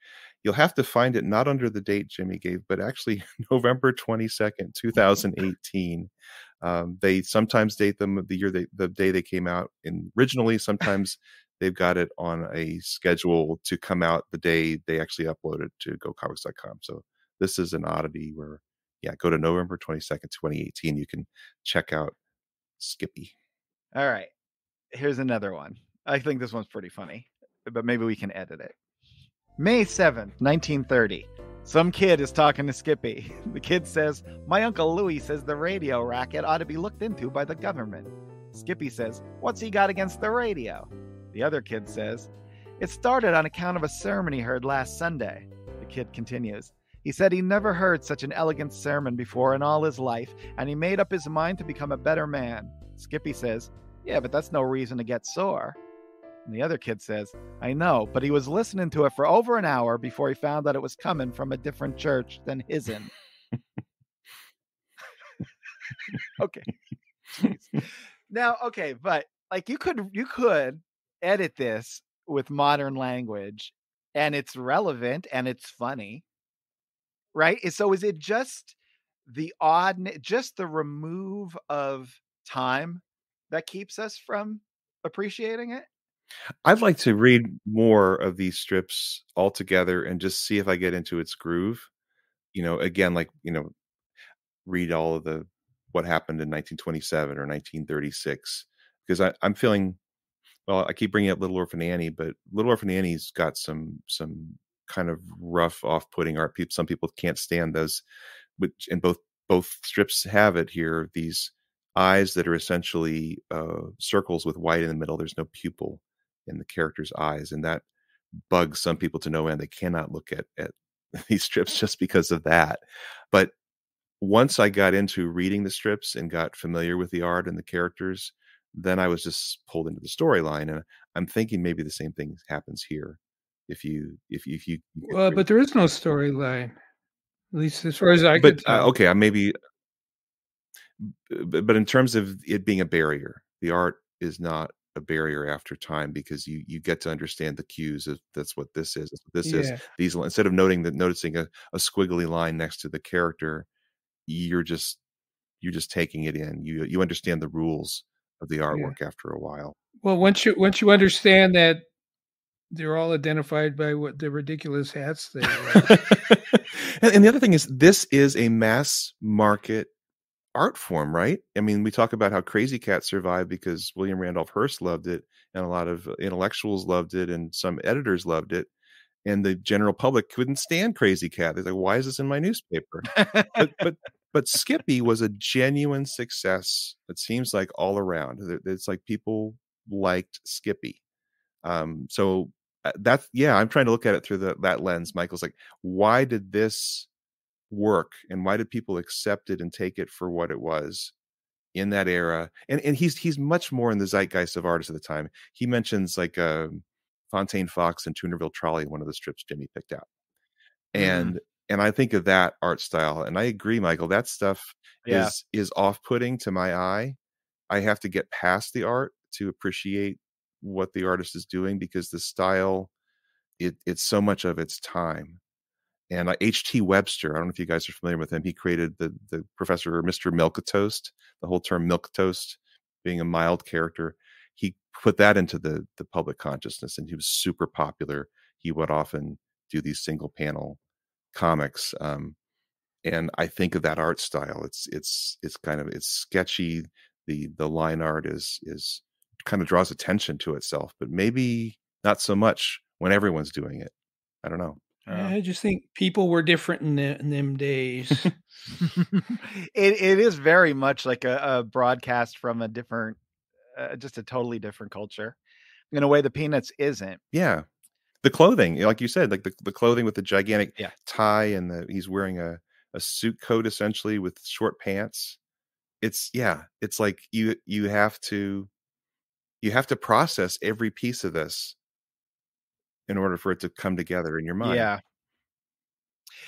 you'll have to find it not under the date Jimmy gave, but actually (laughs) November twenty second, two thousand eighteen. Um, they sometimes date them the year they the day they came out in originally. Sometimes they've got it on a schedule to come out the day they actually upload it to gocomics.com. So this is an oddity where yeah, go to November 22nd, 2018. You can check out Skippy. all right. Here's another one. I think this one's pretty funny, but maybe we can edit it. May seventh, nineteen thirty. Some kid is talking to Skippy. (laughs) The kid says, "My uncle Louis says the radio racket ought to be looked into by the government." Skippy says, "What's he got against the radio?" The other kid says, "It started on account of a sermon he heard last Sunday." The kid continues. He said he never heard such an elegant sermon before in all his life, and he made up his mind to become a better man. Skippy says, Yeah, but that's no reason to get sore. And the other kid says, I know, but he was listening to it for over an hour before he found that it was coming from a different church than his'n. (laughs) okay. Jeez. Now, okay, but like you could you could edit this with modern language and it's relevant and it's funny. Right? Is- So is it just the odd just the remove of time that keeps us from appreciating it? I'd like to read more of these strips all together and just see if I get into its groove. You know, again, like, you know, read all of the what happened in 1927 or 1936 because I, I'm feeling well. I keep bringing up Little Orphan Annie, but Little Orphan Annie's got some some kind of rough, off-putting art. People, some people can't stand those, which and both both strips have it here. These eyes that are essentially uh, circles with white in the middle. There's no pupil in the character's eyes, and that bugs some people to no end. They cannot look at at (laughs) these strips just because of that. But once I got into reading the strips and got familiar with the art and the characters, then I was just pulled into the storyline. And I'm thinking maybe the same thing happens here. If you, if you, if you, Well, but there is no storyline, at least as far as I but could uh, okay, I maybe, but, but in terms of it being a barrier, the art is not a barrier after time because you you get to understand the cues of that's what this is. What this is. These instead of noting that noticing a, a squiggly line next to the character, you're just you're just taking it in. You you understand the rules of the artwork after a while. Well, once you once you understand that They're all identified by what the ridiculous hats they wear. (laughs) and, and the other thing is, this is a mass market art form, right? I mean, we talk about how Krazy Kat survived because William Randolph Hearst loved it, and a lot of intellectuals loved it, and some editors loved it, and the general public couldn't stand Krazy Kat. They're like, "Why is this in my newspaper?" but, but (laughs) but Skippy was a genuine success. It seems like all around. It's like people liked Skippy. Um, so uh, that's yeah. I'm trying to look at it through the, that lens. Michael's like, why did this work, and why did people accept it and take it for what it was in that era? And and he's he's much more in the zeitgeist of artists at the time. He mentions like uh, Fontaine Fox and Toonerville Trolley, one of the strips Jimmy picked out, and mm. and I think of that art style, and I agree, Michael. That stuff yeah. is is off putting to my eye. I have to get past the art to appreciate what the artist is doing because the style it it's so much of its time and H.T. Webster, I don't know if you guys are familiar with him. He created the the professor Mr. Milquetoast, the whole term Milquetoast being a mild character. He put that into the the public consciousness, and he was super popular. He would often do these single panel comics, um, and I think of that art style. It's it's it's kind of it's sketchy. The the line art is is kind of draws attention to itself, but maybe not so much when everyone's doing it. I don't know. I just think people were different in, the, in them days. (laughs) it it is very much like a, a broadcast from a different, uh, just a totally different culture, in a way the Peanuts isn't. Yeah, the clothing, like you said, like the, the clothing with the gigantic yeah. tie and the he's wearing a a suit coat essentially with short pants. It's yeah, it's like you you have to you have to process every piece of this in order for it to come together in your mind. Yeah.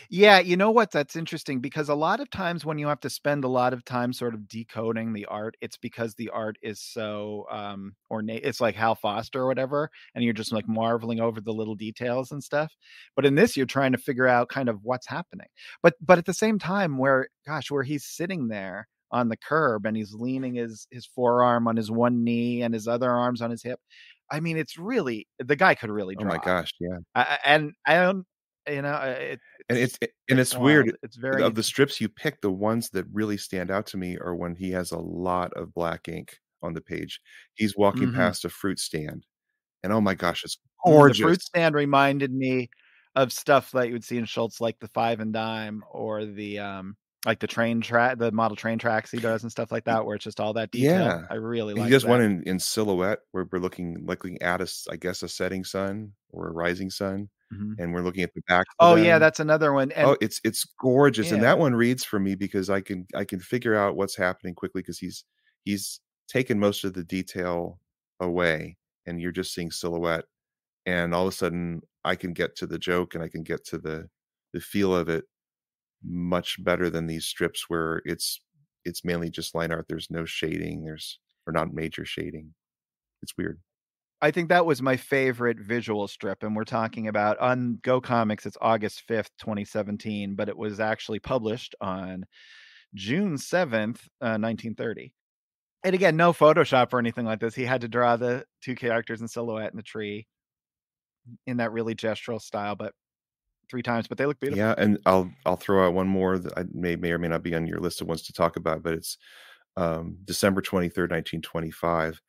Yeah, you know what? That's interesting because a lot of times when you have to spend a lot of time sort of decoding the art, it's because the art is so um ornate. It's like Hal Foster or whatever, and you're just like marveling over the little details and stuff. But in this, you're trying to figure out kind of what's happening. But but at the same time, where gosh, where he's sitting there on the curb and he's leaning his his forearm on his one knee and his other arms on his hip. I mean, it's really the guy could really draw. Oh my gosh, yeah. I, and I don't, you know, it, and it's, it, and it's, it's weird. It's very of the strips you pick. The ones that really stand out to me are when he has a lot of black ink on the page. He's walking mm-hmm. past a fruit stand, and oh my gosh, it's gorgeous. The fruit stand reminded me of stuff that you would see in Schulz, like the Five and Dime or the um like the train track, the model train tracks he does and stuff like that, where it's just all that detail. Yeah, I really like. He does that. one in, in silhouette where we're looking looking at us, I guess, a setting sun or a rising sun, mm-hmm. and we're looking at the back. Oh them. yeah, that's another one. And, oh, it's it's gorgeous, yeah. and that one reads for me because I can I can figure out what's happening quickly because he's he's taken most of the detail away, and you're just seeing silhouette, and all of a sudden I can get to the joke and I can get to the the feel of it much better than these strips where it's it's mainly just line art. There's no shading. There's or not major shading. It's weird. I think that was my favorite visual strip, and we're talking about on Go Comics. It's August fifth, twenty seventeen, but it was actually published on June seventh, uh, nineteen thirty. And again, no Photoshop or anything like this. He had to draw the two characters in silhouette in the tree in that really gestural style, but three times, but they look beautiful. Yeah, and I'll I'll throw out one more that I may may or may not be on your list of ones to talk about, but it's um, December twenty third, nineteen twenty five.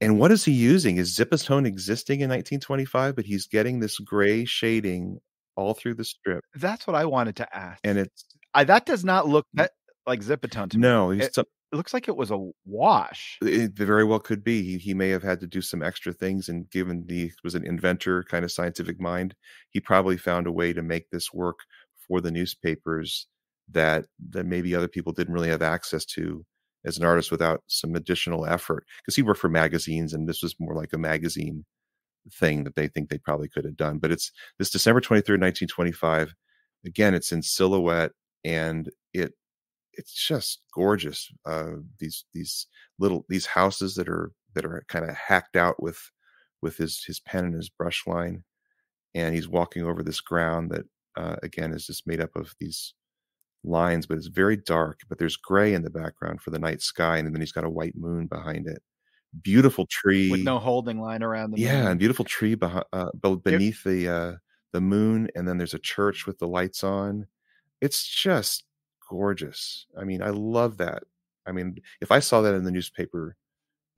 And what is he using? Is Zipatone existing in 1925? But he's getting this gray shading all through the strip. That's what I wanted to ask. And it's I, that does not look that like Zipatone to no, he's it, it looks like it was a wash. It very well could be. He, he may have had to do some extra things, and given the was an inventor kind of scientific mind, he probably found a way to make this work for the newspapers that that maybe other people didn't really have access to as an artist without some additional effort. Because he worked for magazines, and this was more like a magazine thing that they think they probably could have done. But it's this December twenty third, nineteen twenty five. Again, it's in silhouette, and it it's just gorgeous. Uh, these these little these houses that are that are kind of hacked out with with his his pen and his brush line, and he's walking over this ground that uh, again is just made up of these lines, but it's very dark. But there's gray in the background for the night sky, and then he's got a white moon behind it. beautiful tree with no holding line around the yeah moon. and beautiful tree behind, uh, be- beneath the uh the moon and then there's a church with the lights on it's just gorgeous i mean i love that i mean if i saw that in the newspaper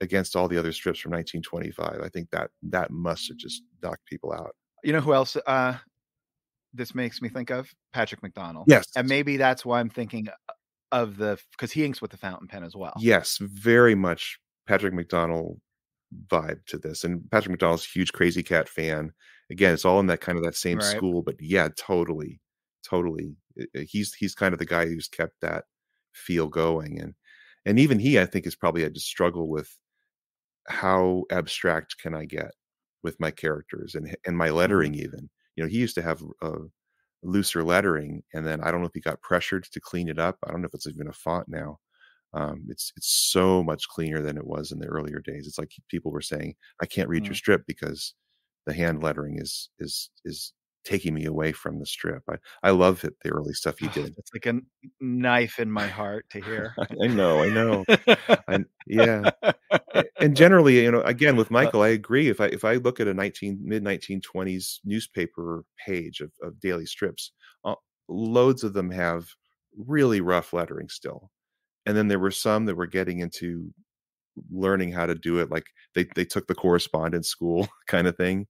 against all the other strips from 1925 i think that that must have just knocked people out You know who else? Uh, this makes me think of Patrick McDonnell. yes and maybe that's why I'm thinking of the because he inks with the fountain pen as well. yes very much patrick mcdonnell vibe to this and patrick mcdonnell's a huge krazy kat fan again it's all in that kind of that same Right. school but yeah totally totally he's he's kind of the guy who's kept that feel going and and even he i think has probably had to struggle with how abstract can i get with my characters and and my lettering even you know he used to have uh, looser lettering and then i don't know if he got pressured to clean it up i don't know if it's even a font now um, it's it's so much cleaner than it was in the earlier days it's like people were saying i can't read your Mm. strip because the hand lettering is is is taking me away from the strip i i love it the early stuff he did. It's like a knife in my heart to hear. (laughs) i know i know. I, yeah. (laughs) And generally you know again with michael i agree if i if i look at a 19 mid 1920s newspaper page of, of daily strips uh, loads of them have really rough lettering still. And then there were some that were getting into learning how to do it like they they took the correspondence school (laughs) kind of thing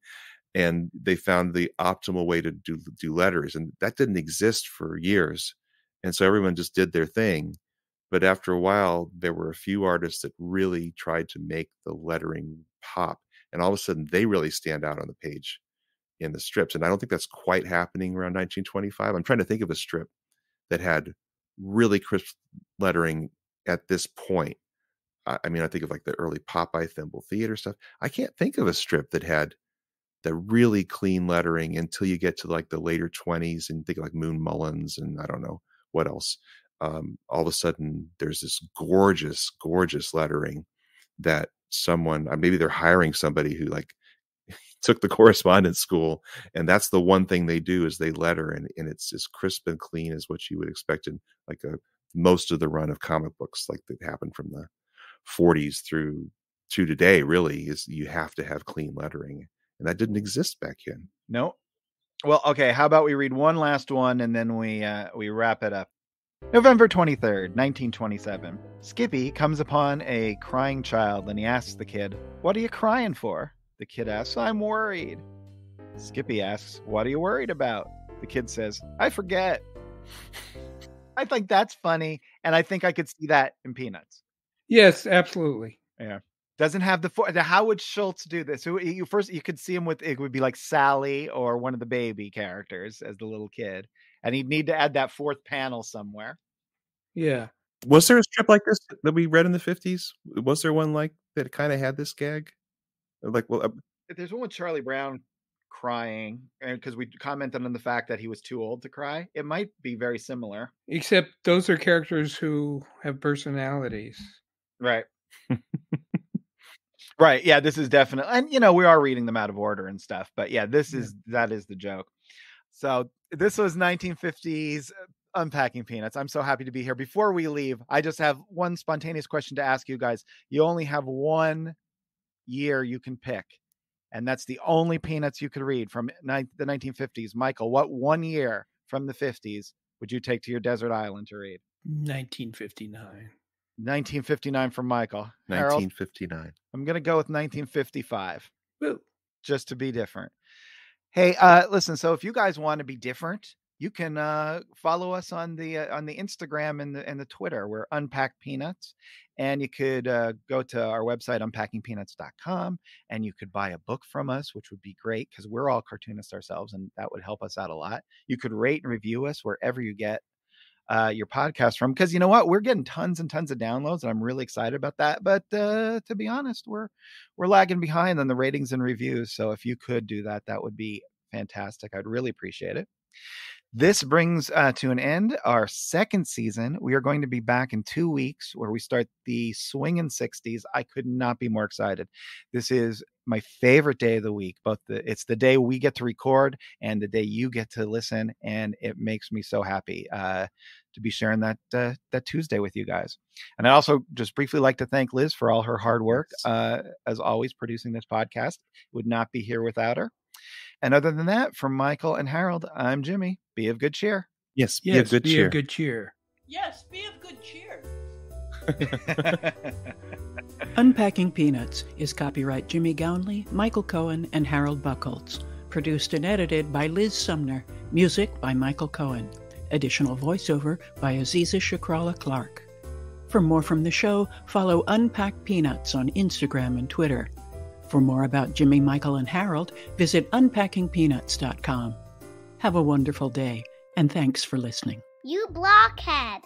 and they found the optimal way to do do letters and that didn't exist for years and so everyone just did their thing but after a while there were a few artists that really tried to make the lettering pop and all of a sudden they really stand out on the page in the strips and i don't think that's quite happening around 1925 i'm trying to think of a strip that had really crisp lettering at this point. I, I mean i think of like the early popeye thimble theater stuff. I can't think of a strip that had the really clean lettering until you get to like the later 20s and think like moon mullins and i don't know what else um, all of a sudden there's this gorgeous gorgeous lettering that someone uh, maybe they're hiring somebody who like (laughs) took the correspondence school and that's the one thing they do is they letter and, and it's as crisp and clean as what you would expect in like a most of the run of comic books like that happened from the 40s through to today really is you have to have clean lettering and that didn't exist back then no. Well, okay. How about we read one last one and then we uh, we wrap it up. November 23rd, 1927. Skippy comes upon a crying child and he asks the kid, What are you crying for? The kid asks, I'm worried. Skippy asks, What are you worried about? The kid says, I forget. I think that's funny. And I think I could see that in Peanuts. Yes, absolutely. Doesn't have the, for- the how would Schulz do this? Who you first you could see him with it would be like Sally or one of the baby characters as the little kid, and he'd need to add that fourth panel somewhere. Yeah. was there a strip like this that we read in the 50s was there one like that kind of had this gag like well uh, There's one with Charlie Brown crying, because we commented on the fact that he was too old to cry, it might be very similar. Except those are characters who have personalities. Right. (laughs) right. Yeah, this is definitely and you know, we are reading them out of order and stuff, but yeah, this Yeah. is that is the joke. So this was 1950s uh, unpacking peanuts. I'm so happy to be here. Before we leave, I just have one spontaneous question to ask you guys. You only have one year you can pick, and that's the only peanuts you could read from ni- the 1950s. Michael, what one year from the 50s would you take to your desert island to read? 1959. 1959 from Michael. Harold? 1959 I'm gonna go with 1955 Well, just to be different. Hey, uh, listen. So if you guys want to be different, you can uh, follow us on the uh, on the Instagram and the and the Twitter. We're Unpack Peanuts, and you could uh, go to our website unpackingpeanuts.com, and you could buy a book from us, which would be great because we're all cartoonists ourselves, and that would help us out a lot. You could rate and review us wherever you get uh, your podcast from because you know what? We're getting tons and tons of downloads and i'm really excited about that but uh, to be honest we're we're lagging behind on the ratings and reviews so if you could do that that would be fantastic. I'd really appreciate it This brings uh, to an end our second season. We are going to be back in two weeks where we start the swing in 60s. I could not be more excited. This is my favorite day of the week. Both the it's the day we get to record and the day you get to listen, and it makes me so happy uh, to be sharing that uh, that Tuesday with you guys. And I also just briefly like to thank Liz for all her hard work, uh, as always, producing this podcast. Would not be here without her. And other than that, from Michael and Harold, I'm Jimmy. Be of good cheer. Yes, be yes, of good be cheer. of good cheer. Yes, be of good cheer. (laughs) Unpacking Peanuts is copyright Jimmy Gownley, Michael Cohen, and Harold Buchholz. Produced and edited by Liz Sumner. Music by Michael Cohen. Additional voiceover by Aziza Shukralla Clark. For more from the show, follow Unpack Peanuts on Instagram and Twitter. For more about Jimmy, Michael, and Harold, visit unpackingpeanuts.com. Have a wonderful day, and thanks for listening. You blockhead.